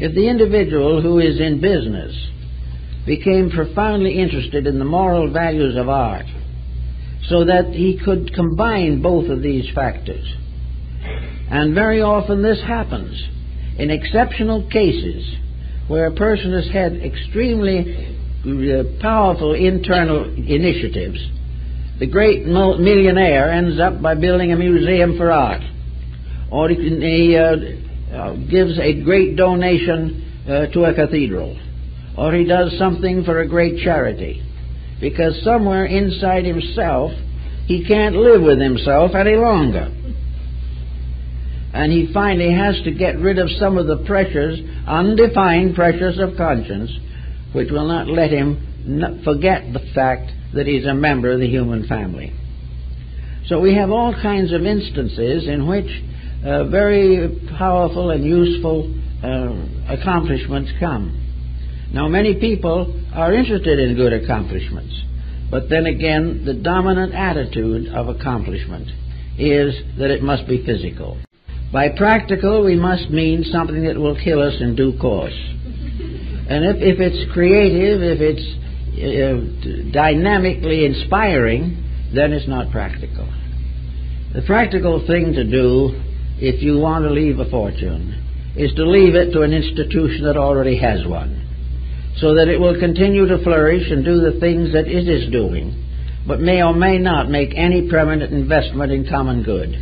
If the individual who is in business became profoundly interested in the moral values of art, so that he could combine both of these factors, and very often this happens in exceptional cases where a person has had extremely uh, powerful internal initiatives, the great millionaire ends up by building a museum for art, or he, he uh, gives a great donation uh, to a cathedral, or he does something for a great charity, because somewhere inside himself he can't live with himself any longer. And he finally has to get rid of some of the pressures, undefined pressures of conscience, which will not let him forget the fact that he's a member of the human family. So we have all kinds of instances in which uh, very powerful and useful uh, accomplishments come. Now, many people are interested in good accomplishments, But then again, the dominant attitude of accomplishment is that it must be physical. By practical, we must mean something that will kill us in due course. And if, if it's creative, if it's uh, dynamically inspiring, then it's not practical. The practical thing to do if you want to leave a fortune is to leave it to an institution that already has one, so that it will continue to flourish and do the things that it is doing, but may or may not make any permanent investment in common good.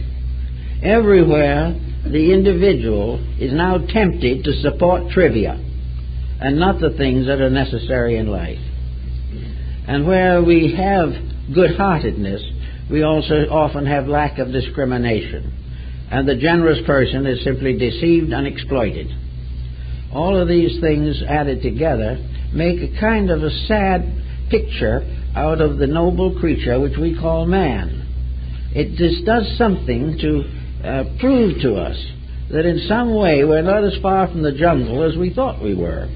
Everywhere, the individual is now tempted to support trivia and not the things that are necessary in life. And where we have good heartedness, we also often have lack of discrimination. And the generous person is simply deceived and exploited. All of these things added together make a kind of a sad picture out of the noble creature which we call man. It just does something to uh, prove to us that in some way we're not as far from the jungle as we thought we were.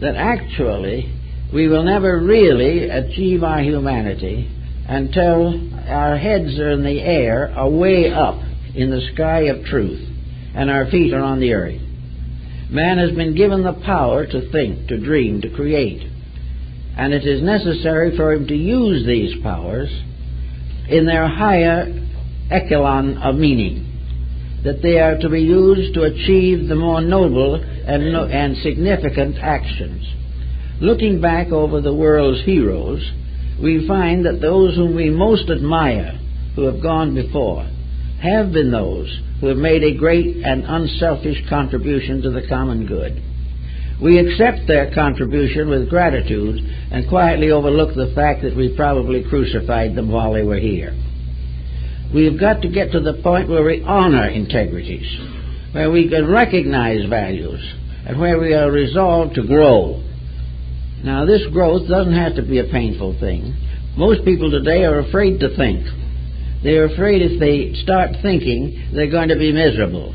That actually we will never really achieve our humanity until our heads are in the air, away up in the sky of truth, and our feet are on the earth. Man has been given the power to think, to dream, to create. And it is necessary for him to use these powers in their higher echelon of meaning. That they are to be used to achieve the more noble and, no, and significant actions. Looking back over the world's heroes, we find that those whom we most admire, who have gone before, have been those who have made a great and unselfish contribution to the common good. We accept their contribution with gratitude and quietly overlook the fact that we probably crucified them while they were here. We've got to get to the point where we honor integrities, where we can recognize values, and where we are resolved to grow now, this growth doesn't have to be a painful thing. Most people today are afraid to think. They're afraid if they start thinking, they're going to be miserable.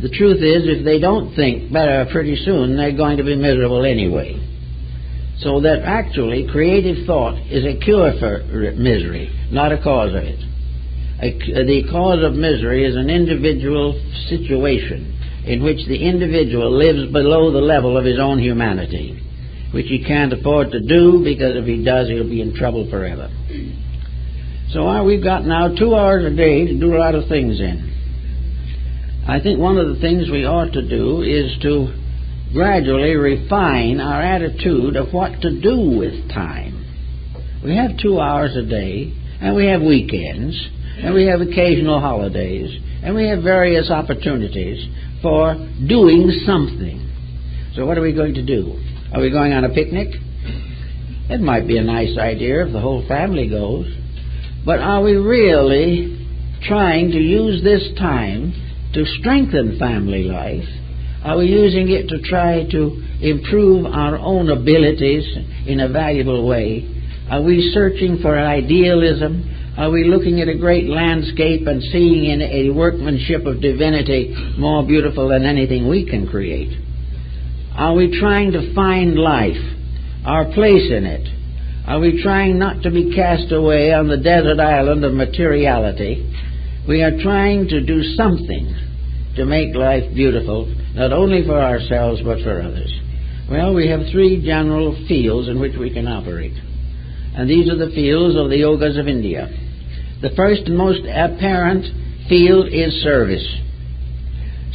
The truth is, if they don't think better pretty soon, they're going to be miserable anyway. So that actually, creative thought is a cure for misery, not a cause of it. A, the cause of misery is an individual situation in which the individual lives below the level of his own humanity which he can't afford to do because if he does, he'll be in trouble forever. So we've got now two hours a day to do a lot of things in. I think one of the things we ought to do is to gradually refine our attitude of what to do with time. We have two hours a day, and we have weekends, and we have occasional holidays, and we have various opportunities for doing something. So what are we going to do? Are we going on a picnic? It might be a nice idea if the whole family goes. But are we really trying to use this time to strengthen family life? Are we using it to try to improve our own abilities in a valuable way? Are we searching for idealism? Are we looking at a great landscape and seeing in a workmanship of divinity more beautiful than anything we can create? Are we trying to find life, our place in it? Are we trying not to be cast away on the desert island of materiality? We are trying to do something to make life beautiful, not only for ourselves but for others. Well, we have three general fields in which we can operate. And these are the fields of the yogas of India. The first and most apparent field is service.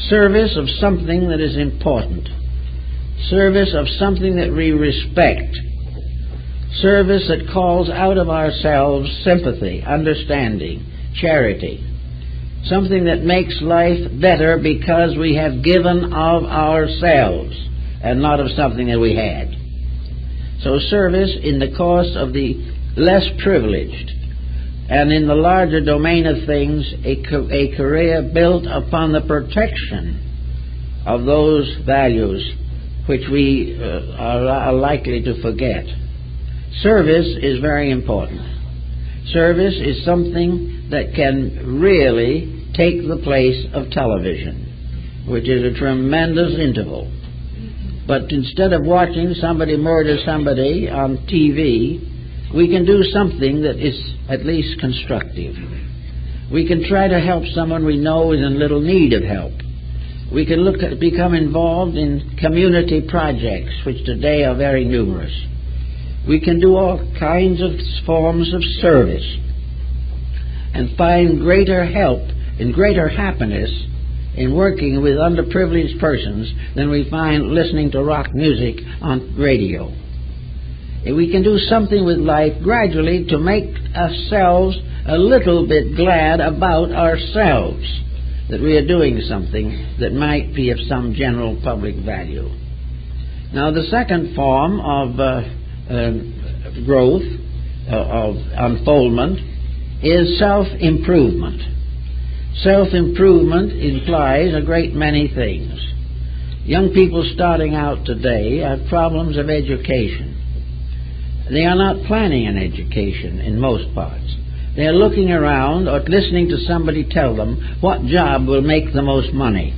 Service of something that is important service of something that we respect, service that calls out of ourselves sympathy, understanding, charity, something that makes life better because we have given of ourselves and not of something that we had. So service in the cause of the less privileged and in the larger domain of things, a, a career built upon the protection of those values which we uh, are, are likely to forget. Service is very important. Service is something that can really take the place of television, which is a tremendous interval. But instead of watching somebody murder somebody on TV, we can do something that is at least constructive. We can try to help someone we know is in little need of help. We can look at, become involved in community projects, which today are very numerous. We can do all kinds of forms of service and find greater help and greater happiness in working with underprivileged persons than we find listening to rock music on radio. And we can do something with life gradually to make ourselves a little bit glad about ourselves that we are doing something that might be of some general public value. Now, the second form of uh, uh, growth, uh, of unfoldment, is self improvement. Self improvement implies a great many things. Young people starting out today have problems of education. They are not planning an education in most parts. They are looking around or listening to somebody tell them what job will make the most money.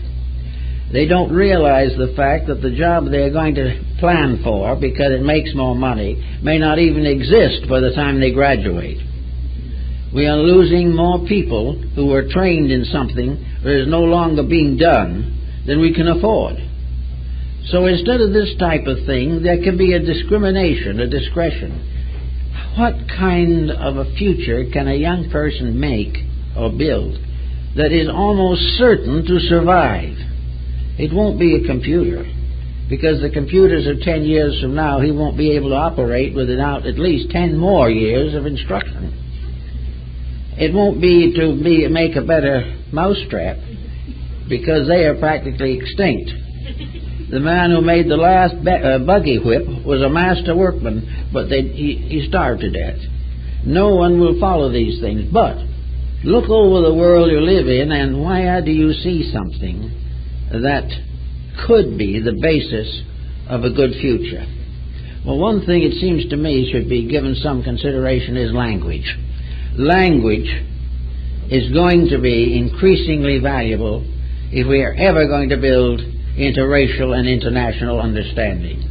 They don't realize the fact that the job they're going to plan for because it makes more money may not even exist by the time they graduate. We are losing more people who were trained in something that is no longer being done than we can afford. So instead of this type of thing, there can be a discrimination, a discretion. What kind of a future can a young person make or build that is almost certain to survive? It won't be a computer, because the computers of 10 years from now, he won't be able to operate without at least 10 more years of instruction. It won't be to be, make a better mousetrap, because they are practically extinct. The man who made the last uh, buggy whip was a master workman, but they, he, he starved to death. No one will follow these things. But look over the world you live in, and why do you see something that could be the basis of a good future? Well, one thing it seems to me should be given some consideration is language. Language is going to be increasingly valuable if we are ever going to build interracial and international understanding.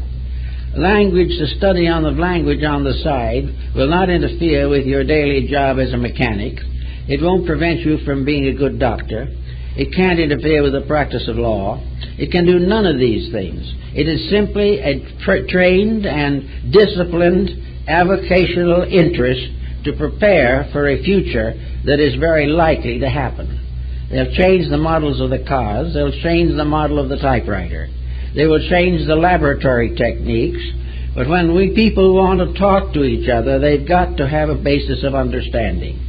Language, the study on the language on the side, will not interfere with your daily job as a mechanic. It won't prevent you from being a good doctor. It can't interfere with the practice of law. It can do none of these things. It is simply a tra- trained and disciplined avocational interest to prepare for a future that is very likely to happen. They'll change the models of the cars. They'll change the model of the typewriter. They will change the laboratory techniques. But when we people want to talk to each other, they've got to have a basis of understanding.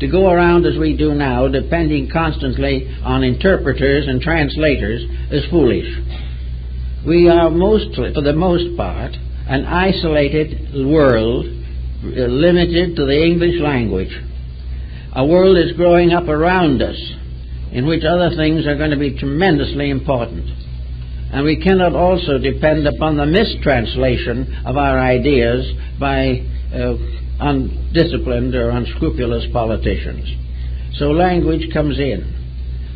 To go around as we do now, depending constantly on interpreters and translators, is foolish. We are mostly, for the most part, an isolated world limited to the English language. A world is growing up around us in which other things are going to be tremendously important. And we cannot also depend upon the mistranslation of our ideas by uh, undisciplined or unscrupulous politicians. So language comes in.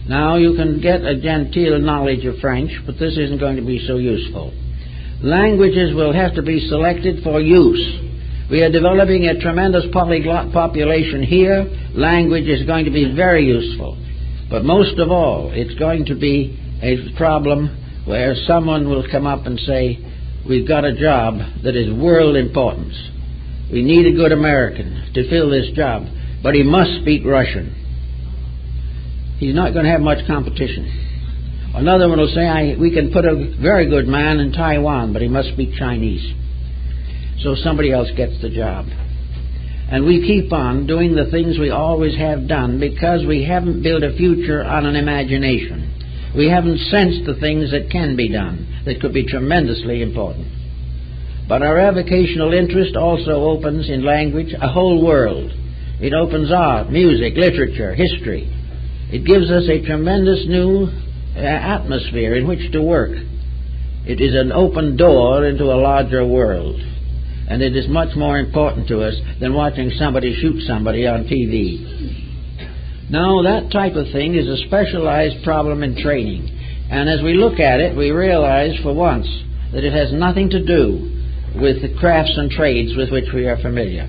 Now you can get a genteel knowledge of French, but this isn't going to be so useful. Languages will have to be selected for use. We are developing a tremendous polyglot population here. Language is going to be very useful. But most of all, it's going to be a problem where someone will come up and say, We've got a job that is world importance. We need a good American to fill this job, but he must speak Russian. He's not going to have much competition. Another one will say, I, We can put a very good man in Taiwan, but he must speak Chinese. So somebody else gets the job. And we keep on doing the things we always have done because we haven't built a future on an imagination. We haven't sensed the things that can be done that could be tremendously important. But our avocational interest also opens in language a whole world. It opens art, music, literature, history. It gives us a tremendous new uh, atmosphere in which to work. It is an open door into a larger world. And it is much more important to us than watching somebody shoot somebody on TV. Now, that type of thing is a specialized problem in training. And as we look at it, we realize for once that it has nothing to do with the crafts and trades with which we are familiar.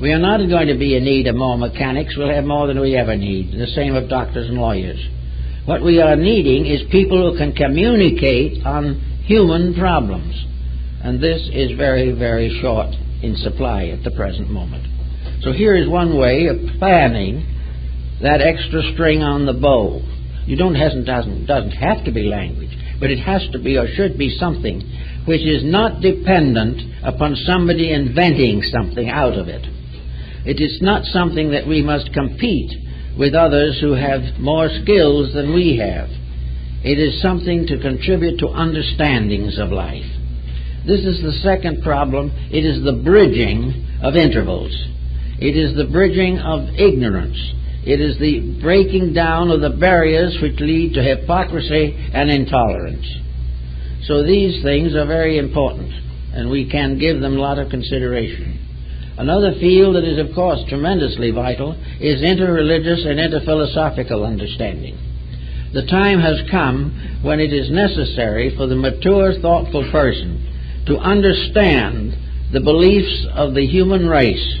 We are not going to be in need of more mechanics. We'll have more than we ever need. The same of doctors and lawyers. What we are needing is people who can communicate on human problems. And this is very, very short in supply at the present moment. So here is one way of planning that extra string on the bow. You don't hasn't doesn't doesn't have to be language, but it has to be or should be something which is not dependent upon somebody inventing something out of it. It is not something that we must compete with others who have more skills than we have. It is something to contribute to understandings of life. This is the second problem. It is the bridging of intervals. It is the bridging of ignorance. It is the breaking down of the barriers which lead to hypocrisy and intolerance. So these things are very important, and we can give them a lot of consideration. Another field that is, of course, tremendously vital is interreligious and interphilosophical understanding. The time has come when it is necessary for the mature, thoughtful person to understand the beliefs of the human race,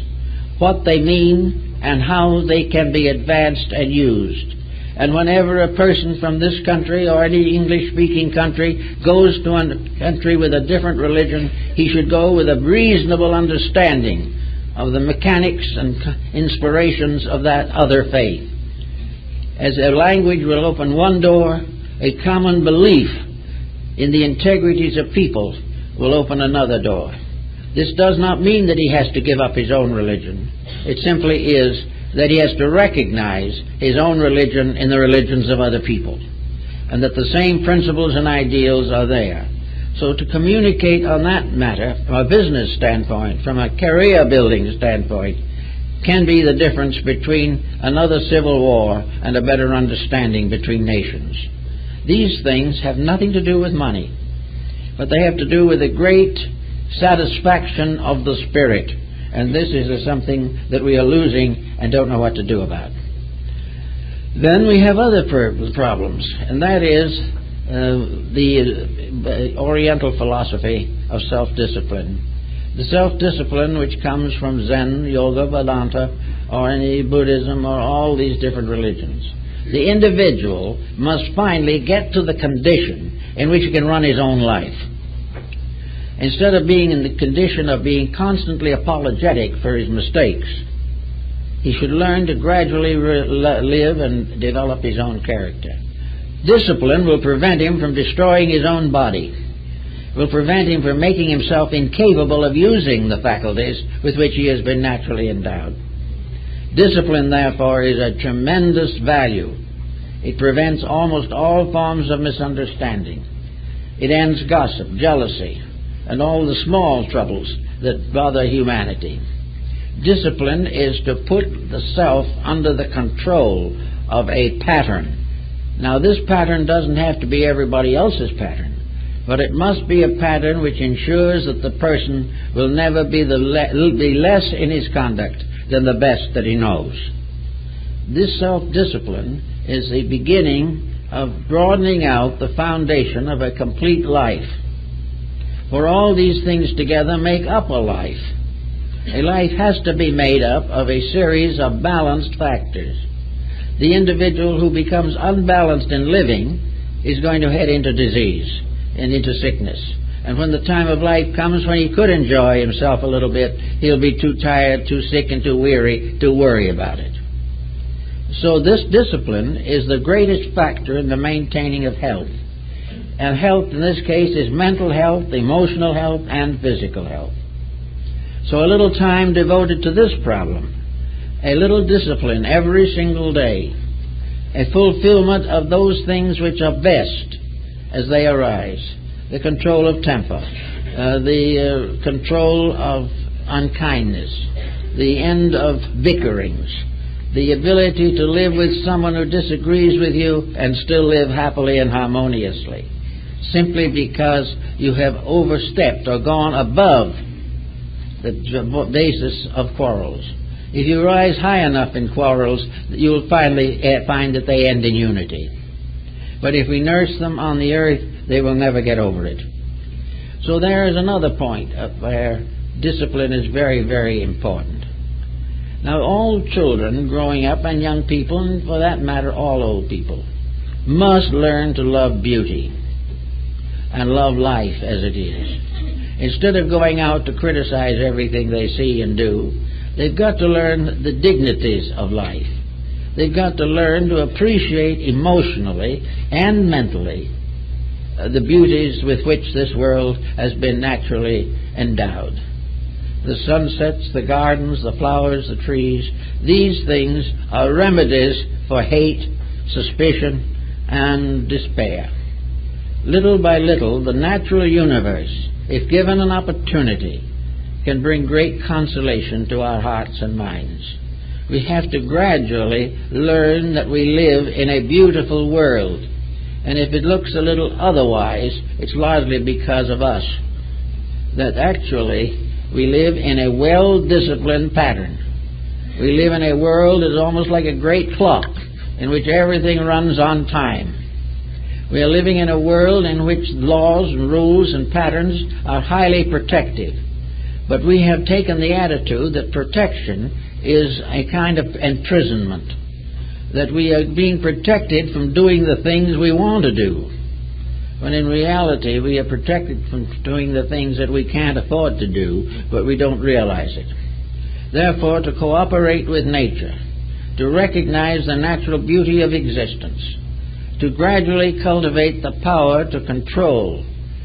what they mean, and how they can be advanced and used. And whenever a person from this country or any English speaking country goes to a country with a different religion, he should go with a reasonable understanding of the mechanics and inspirations of that other faith. As a language will open one door, a common belief in the integrities of people will open another door. This does not mean that he has to give up his own religion. It simply is that he has to recognize his own religion in the religions of other people, and that the same principles and ideals are there. So to communicate on that matter from a business standpoint, from a career building standpoint, can be the difference between another civil war and a better understanding between nations. These things have nothing to do with money but they have to do with a great satisfaction of the spirit. And this is something that we are losing and don't know what to do about. Then we have other problems, and that is uh, the uh, Oriental philosophy of self discipline. The self discipline which comes from Zen, Yoga, Vedanta, or any Buddhism, or all these different religions. The individual must finally get to the condition in which he can run his own life. Instead of being in the condition of being constantly apologetic for his mistakes, he should learn to gradually live and develop his own character. Discipline will prevent him from destroying his own body, will prevent him from making himself incapable of using the faculties with which he has been naturally endowed. Discipline, therefore, is a tremendous value it prevents almost all forms of misunderstanding. It ends gossip, jealousy, and all the small troubles that bother humanity. Discipline is to put the self under the control of a pattern. Now, this pattern doesn't have to be everybody else's pattern, but it must be a pattern which ensures that the person will never be, the le- be less in his conduct than the best that he knows. This self discipline is the beginning of broadening out the foundation of a complete life. For all these things together make up a life. A life has to be made up of a series of balanced factors. The individual who becomes unbalanced in living is going to head into disease and into sickness. And when the time of life comes when he could enjoy himself a little bit, he'll be too tired, too sick, and too weary to worry about it. So this discipline is the greatest factor in the maintaining of health. And health in this case is mental health, emotional health, and physical health. So a little time devoted to this problem, a little discipline every single day, a fulfillment of those things which are best as they arise, the control of temper, uh, the uh, control of unkindness, the end of bickerings, the ability to live with someone who disagrees with you and still live happily and harmoniously, simply because you have overstepped or gone above the basis of quarrels. If you rise high enough in quarrels, you will finally eh, find that they end in unity. But if we nurse them on the earth, they will never get over it. So there is another point where discipline is very, very important. Now, all children growing up, and young people, and for that matter, all old people, must learn to love beauty and love life as it is. Instead of going out to criticize everything they see and do, they've got to learn the dignities of life. They've got to learn to appreciate emotionally and mentally uh, the beauties with which this world has been naturally endowed. The sunsets, the gardens, the flowers, the trees, these things are remedies for hate, suspicion, and despair. Little by little, the natural universe, if given an opportunity, can bring great consolation to our hearts and minds. We have to gradually learn that we live in a beautiful world. And if it looks a little otherwise, it's largely because of us. That actually we live in a well disciplined pattern. We live in a world that is almost like a great clock in which everything runs on time. We are living in a world in which laws and rules and patterns are highly protective. But we have taken the attitude that protection is a kind of imprisonment, that we are being protected from doing the things we want to do, when in reality we are protected from doing the things that we can't afford to do, but we don't realize it. Therefore, to cooperate with nature, to recognize the natural beauty of existence, to gradually cultivate the power to control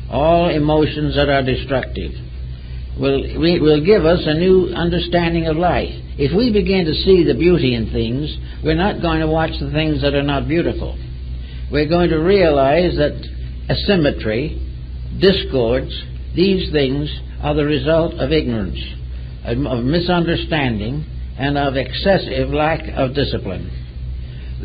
all emotions that are destructive will, will give us a new understanding of life. If we begin to see the beauty in things, we're not going to watch the things that are not beautiful. We're going to realize that asymmetry, discords, these things are the result of ignorance, of misunderstanding, and of excessive lack of discipline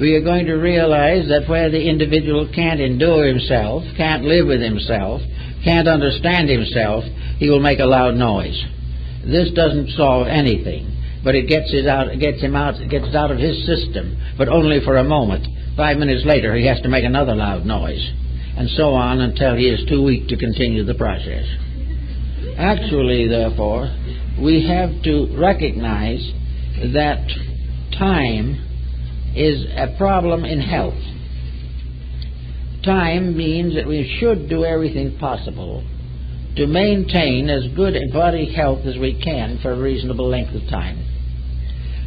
we are going to realize that where the individual can't endure himself, can't live with himself, can't understand himself, he will make a loud noise. This doesn't solve anything, but it gets it out, gets him out, gets it out of his system, but only for a moment. Five minutes later, he has to make another loud noise, and so on until he is too weak to continue the process. Actually, therefore, we have to recognize that time is a problem in health. Time means that we should do everything possible to maintain as good body health as we can for a reasonable length of time.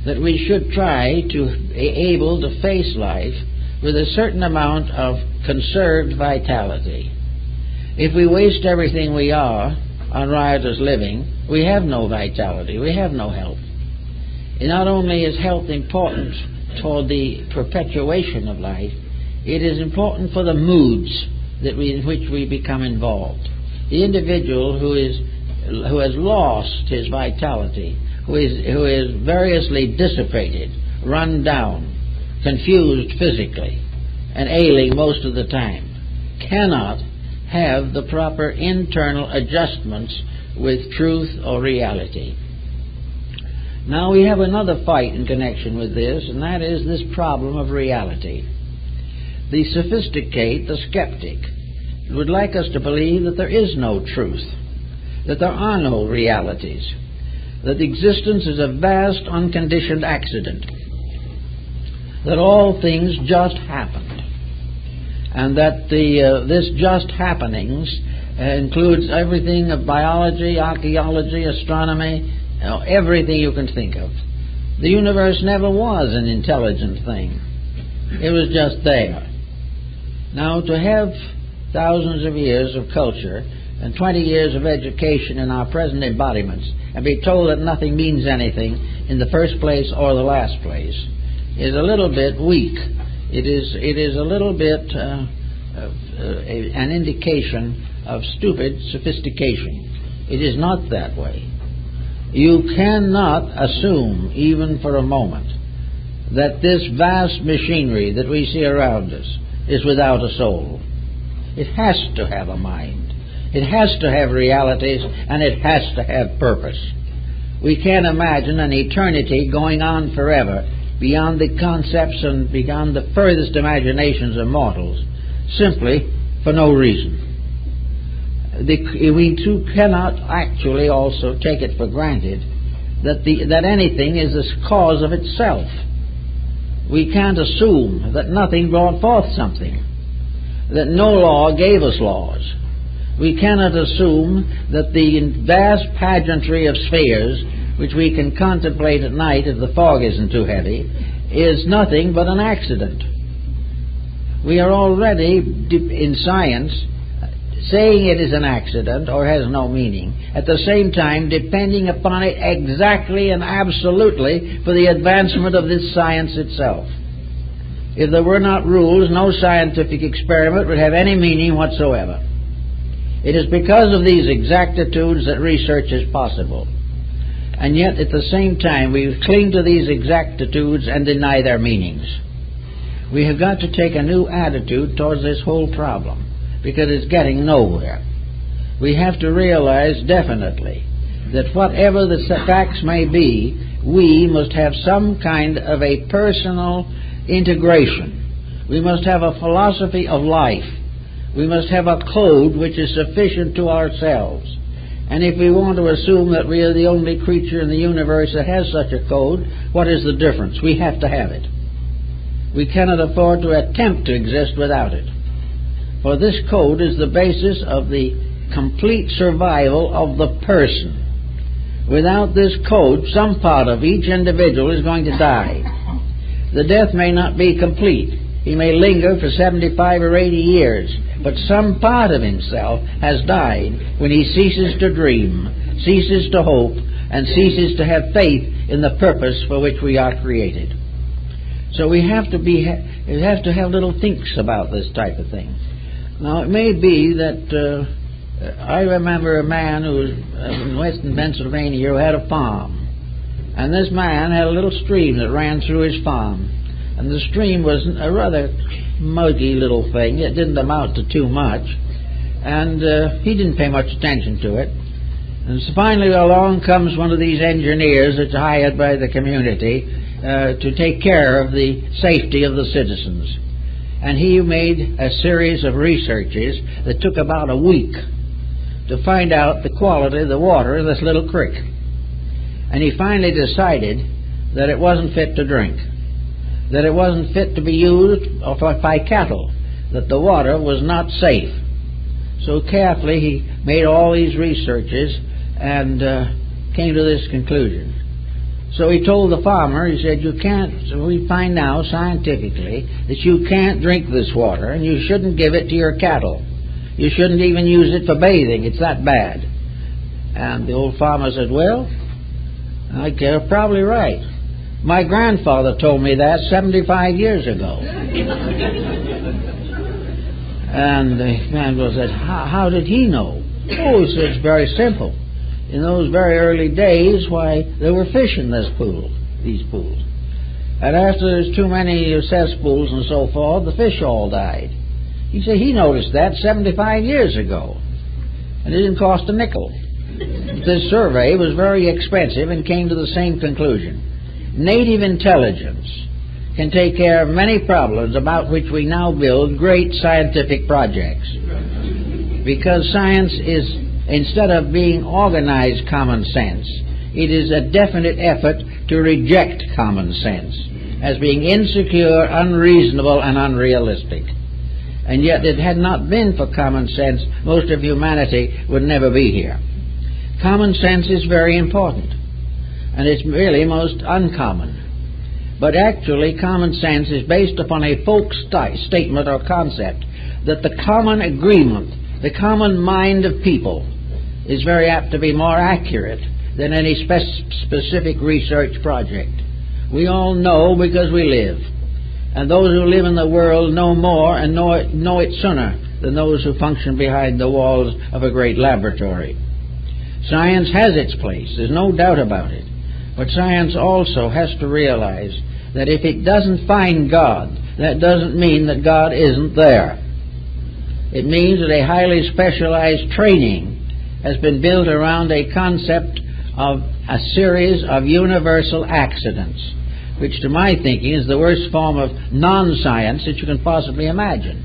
That we should try to be able to face life with a certain amount of conserved vitality. If we waste everything we are on riotous living, we have no vitality, we have no health. And not only is health important toward the perpetuation of life, it is important for the moods that we, in which we become involved. The individual who is who has lost his vitality, who is who is variously dissipated, run down, confused physically, and ailing most of the time, cannot have the proper internal adjustments with truth or reality. Now we have another fight in connection with this, and that is this problem of reality. The sophisticate, the skeptic, would like us to believe that there is no truth, that there are no realities, that existence is a vast unconditioned accident, that all things just happened, and that the uh, this just happenings uh, includes everything of biology, archaeology, astronomy, everything you can think of. The universe never was an intelligent thing. It was just there. Now, to have thousands of years of culture and 20 years of education in our present embodiments and be told that nothing means anything in the first place or the last place is a little bit weak. It is, it is a little bit uh, uh, an indication of stupid sophistication. It is not that way. You cannot assume, even for a moment, that this vast machinery that we see around us is without a soul. It has to have a mind. It has to have realities, and it has to have purpose. We can't imagine an eternity going on forever beyond the concepts and beyond the furthest imaginations of mortals, simply for no reason. The, we too cannot actually also take it for granted that, the, that anything is the cause of itself. We can't assume that nothing brought forth something, that no law gave us laws. We cannot assume that the vast pageantry of spheres, which we can contemplate at night if the fog isn't too heavy, is nothing but an accident. We are already, in science, saying it is an accident or has no meaning, at the same time depending upon it exactly and absolutely for the advancement of this science itself. If there were not rules, no scientific experiment would have any meaning whatsoever. It is because of these exactitudes that research is possible. And yet, at the same time, we cling to these exactitudes and deny their meanings. We have got to take a new attitude towards this whole problem because it's getting nowhere. We have to realize definitely that whatever the facts may be, we must have some kind of a personal integration. We must have a philosophy of life. We must have a code which is sufficient to ourselves. And if we want to assume that we are the only creature in the universe that has such a code, what is the difference? We have to have it. We cannot afford to attempt to exist without it. For this code is the basis of the complete survival of the person. Without this code, some part of each individual is going to die. The death may not be complete. He may linger for 75 or 80 years, but some part of himself has died when he ceases to dream, ceases to hope, and ceases to have faith in the purpose for which we are created. So we have to be, we have to have little thinks about this type of thing. Now, it may be that uh, I remember a man who was in western Pennsylvania who had a farm. And this man had a little stream that ran through his farm. And the stream was a rather muggy little thing. It didn't amount to too much. And uh, he didn't pay much attention to it. And so finally along comes one of these engineers that's hired by the community uh, to take care of the safety of the citizens and he made a series of researches that took about a week to find out the quality of the water in this little creek. And he finally decided that it wasn't fit to drink, that it wasn't fit to be used by cattle, that the water was not safe. So carefully he made all these researches and uh, came to this conclusion. So he told the farmer, he said, you can't, so we find now scientifically that you can't drink this water and you shouldn't give it to your cattle. You shouldn't even use it for bathing. It's that bad. And the old farmer said, well, I guess probably right. My grandfather told me that 75 years ago. and the man said, how, how did he know? Oh, he said, it's very simple in those very early days, why, there were fish in this pool, these pools. And after there's too many cesspools and so forth, the fish all died. He said he noticed that 75 years ago. And it didn't cost a nickel. This survey was very expensive and came to the same conclusion. Native intelligence can take care of many problems about which we now build great scientific projects. Because science is instead of being organized common sense, it is a definite effort to reject common sense as being insecure, unreasonable, and unrealistic. And yet, it had not been for common sense, most of humanity would never be here. Common sense is very important, and it's really most uncommon. But actually, common sense is based upon a folk st- statement or concept that the common agreement, the common mind of people, is very apt to be more accurate than any spe- specific research project. We all know because we live. And those who live in the world know more and know it, know it sooner than those who function behind the walls of a great laboratory. Science has its place, there's no doubt about it. But science also has to realize that if it doesn't find God, that doesn't mean that God isn't there. It means that a highly specialized training has been built around a concept of a series of universal accidents, which to my thinking is the worst form of non-science that you can possibly imagine.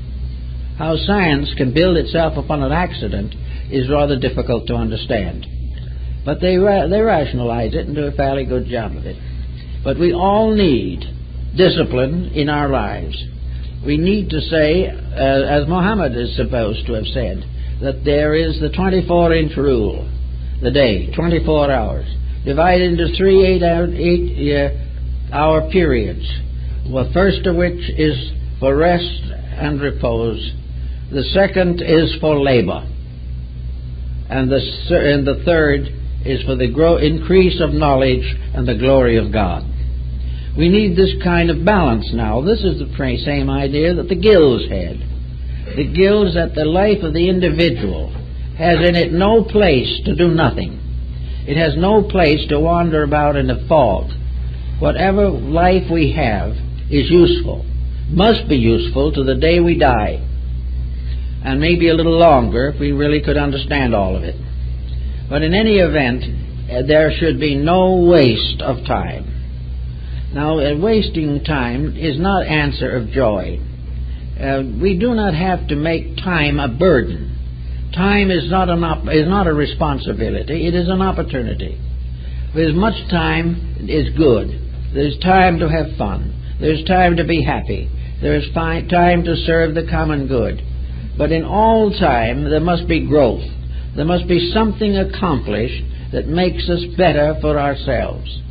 How science can build itself upon an accident is rather difficult to understand. But they, ra- they rationalize it and do a fairly good job of it. But we all need discipline in our lives. We need to say, uh, as Muhammad is supposed to have said, that there is the 24 inch rule, the day, 24 hours, divided into three eight hour, eight, uh, hour periods. The first of which is for rest and repose. The second is for labor. And the, and the third is for the grow, increase of knowledge and the glory of God. We need this kind of balance now. This is the same idea that the Gills had. The Gills that the life of the individual has in it no place to do nothing. It has no place to wander about in a fog. Whatever life we have is useful, must be useful to the day we die, and maybe a little longer if we really could understand all of it. But in any event, there should be no waste of time. Now, uh, wasting time is not answer of joy. Uh, we do not have to make time a burden. Time is not, an op- is not a responsibility, it is an opportunity. There's much time is good. There's time to have fun. There's time to be happy. There's fi- time to serve the common good. But in all time, there must be growth. There must be something accomplished that makes us better for ourselves.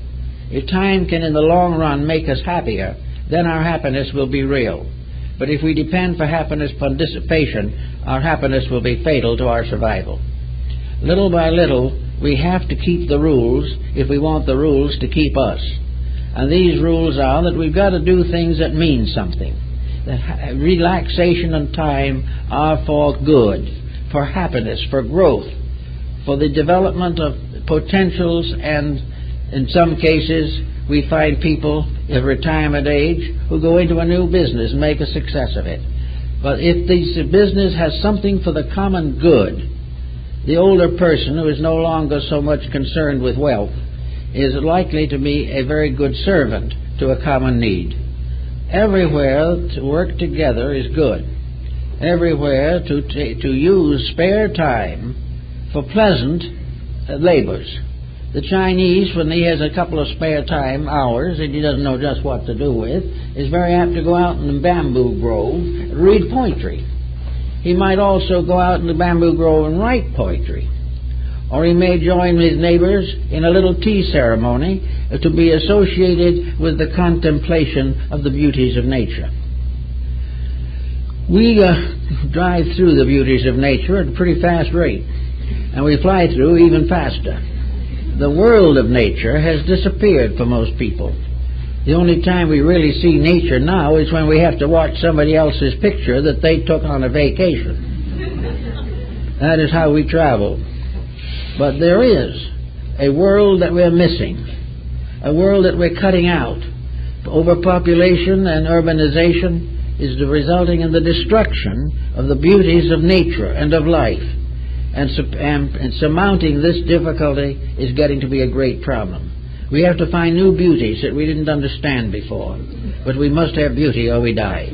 If time can in the long run make us happier, then our happiness will be real. But if we depend for happiness upon dissipation, our happiness will be fatal to our survival. Little by little, we have to keep the rules if we want the rules to keep us. And these rules are that we've got to do things that mean something. That relaxation and time are for good, for happiness, for growth, for the development of potentials and in some cases, we find people of retirement age who go into a new business and make a success of it. But if the business has something for the common good, the older person who is no longer so much concerned with wealth is likely to be a very good servant to a common need. Everywhere to work together is good. Everywhere to, to use spare time for pleasant uh, labors. The Chinese, when he has a couple of spare time hours and he doesn't know just what to do with, is very apt to go out in the bamboo grove and read poetry. He might also go out in the bamboo grove and write poetry. Or he may join his neighbors in a little tea ceremony to be associated with the contemplation of the beauties of nature. We uh, drive through the beauties of nature at a pretty fast rate, and we fly through even faster the world of nature has disappeared for most people. The only time we really see nature now is when we have to watch somebody else's picture that they took on a vacation. that is how we travel. But there is a world that we're missing, a world that we're cutting out. Overpopulation and urbanization is resulting in the destruction of the beauties of nature and of life and, and, and surmounting this difficulty is getting to be a great problem. We have to find new beauties that we didn't understand before, but we must have beauty or we die.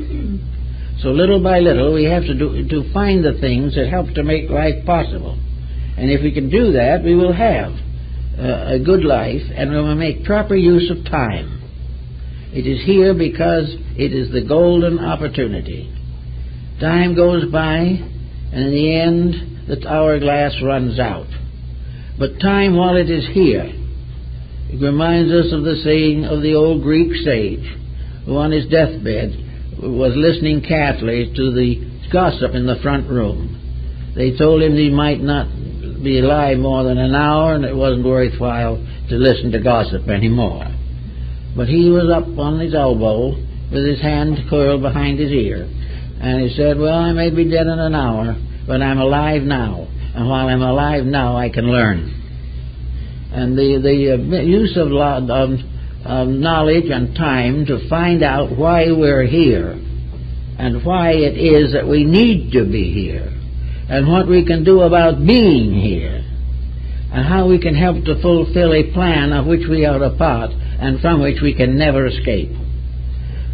So little by little, we have to do to find the things that help to make life possible, and if we can do that, we will have uh, a good life, and we will make proper use of time. It is here because it is the golden opportunity. Time goes by, and in the end, the hourglass runs out. But time, while it is here, it reminds us of the saying of the old Greek sage, who on his deathbed was listening carefully to the gossip in the front room. They told him he might not be alive more than an hour, and it wasn't worthwhile to listen to gossip anymore. But he was up on his elbow with his hand curled behind his ear, and he said, Well, I may be dead in an hour, but I'm alive now. And while I'm alive now, I can learn. And the, the uh, use of, of, of knowledge and time to find out why we're here and why it is that we need to be here and what we can do about being here and how we can help to fulfill a plan of which we are a part and from which we can never escape.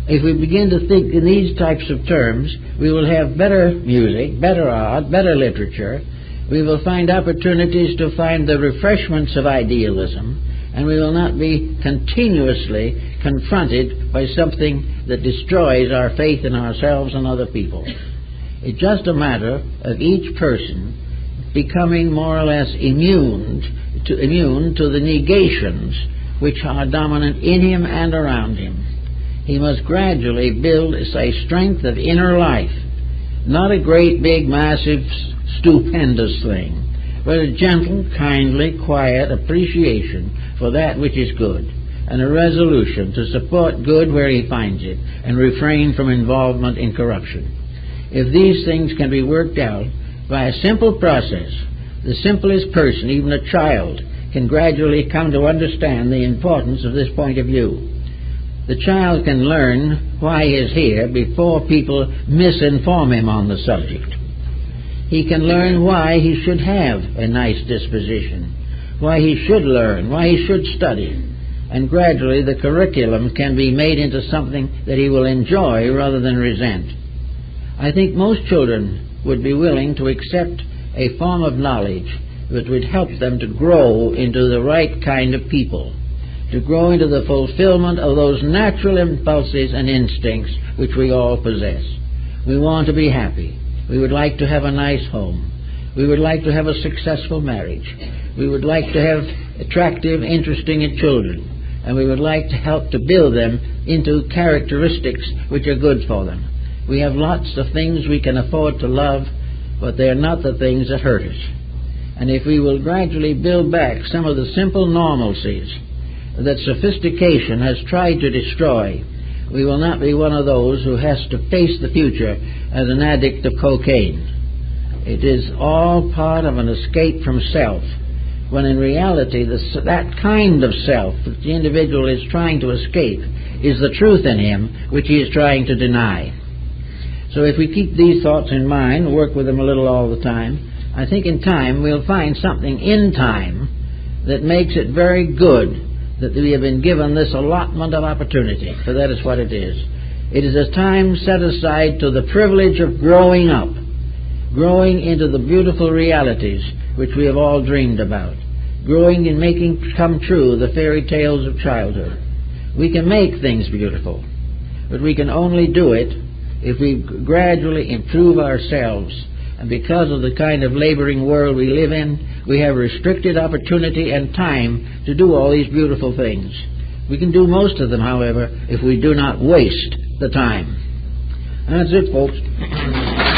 If we begin to think in these types of terms, we will have better music, better art, better literature, We will find opportunities to find the refreshments of idealism, and we will not be continuously confronted by something that destroys our faith in ourselves and other people. It's just a matter of each person becoming more or less immune to, immune to the negations which are dominant in him and around him. He must gradually build a strength of inner life, not a great, big, massive, stupendous thing, but a gentle, kindly, quiet appreciation for that which is good, and a resolution to support good where he finds it, and refrain from involvement in corruption. If these things can be worked out by a simple process, the simplest person, even a child, can gradually come to understand the importance of this point of view. The child can learn why he is here before people misinform him on the subject. He can learn why he should have a nice disposition, why he should learn, why he should study. And gradually the curriculum can be made into something that he will enjoy rather than resent. I think most children would be willing to accept a form of knowledge that would help them to grow into the right kind of people to grow into the fulfillment of those natural impulses and instincts which we all possess. We want to be happy. We would like to have a nice home. We would like to have a successful marriage. We would like to have attractive, interesting children. And we would like to help to build them into characteristics which are good for them. We have lots of things we can afford to love, but they are not the things that hurt us. And if we will gradually build back some of the simple normalcies, that sophistication has tried to destroy, we will not be one of those who has to face the future as an addict of cocaine. It is all part of an escape from self, when in reality that kind of self that the individual is trying to escape is the truth in him which he is trying to deny. So if we keep these thoughts in mind, work with them a little all the time, I think in time we'll find something in time that makes it very good that we have been given this allotment of opportunity, for that is what it is. It is a time set aside to the privilege of growing up, growing into the beautiful realities which we have all dreamed about, growing and making come true the fairy tales of childhood. We can make things beautiful, but we can only do it if we gradually improve ourselves and because of the kind of laboring world we live in, we have restricted opportunity and time to do all these beautiful things. We can do most of them, however, if we do not waste the time. And that's it, folks.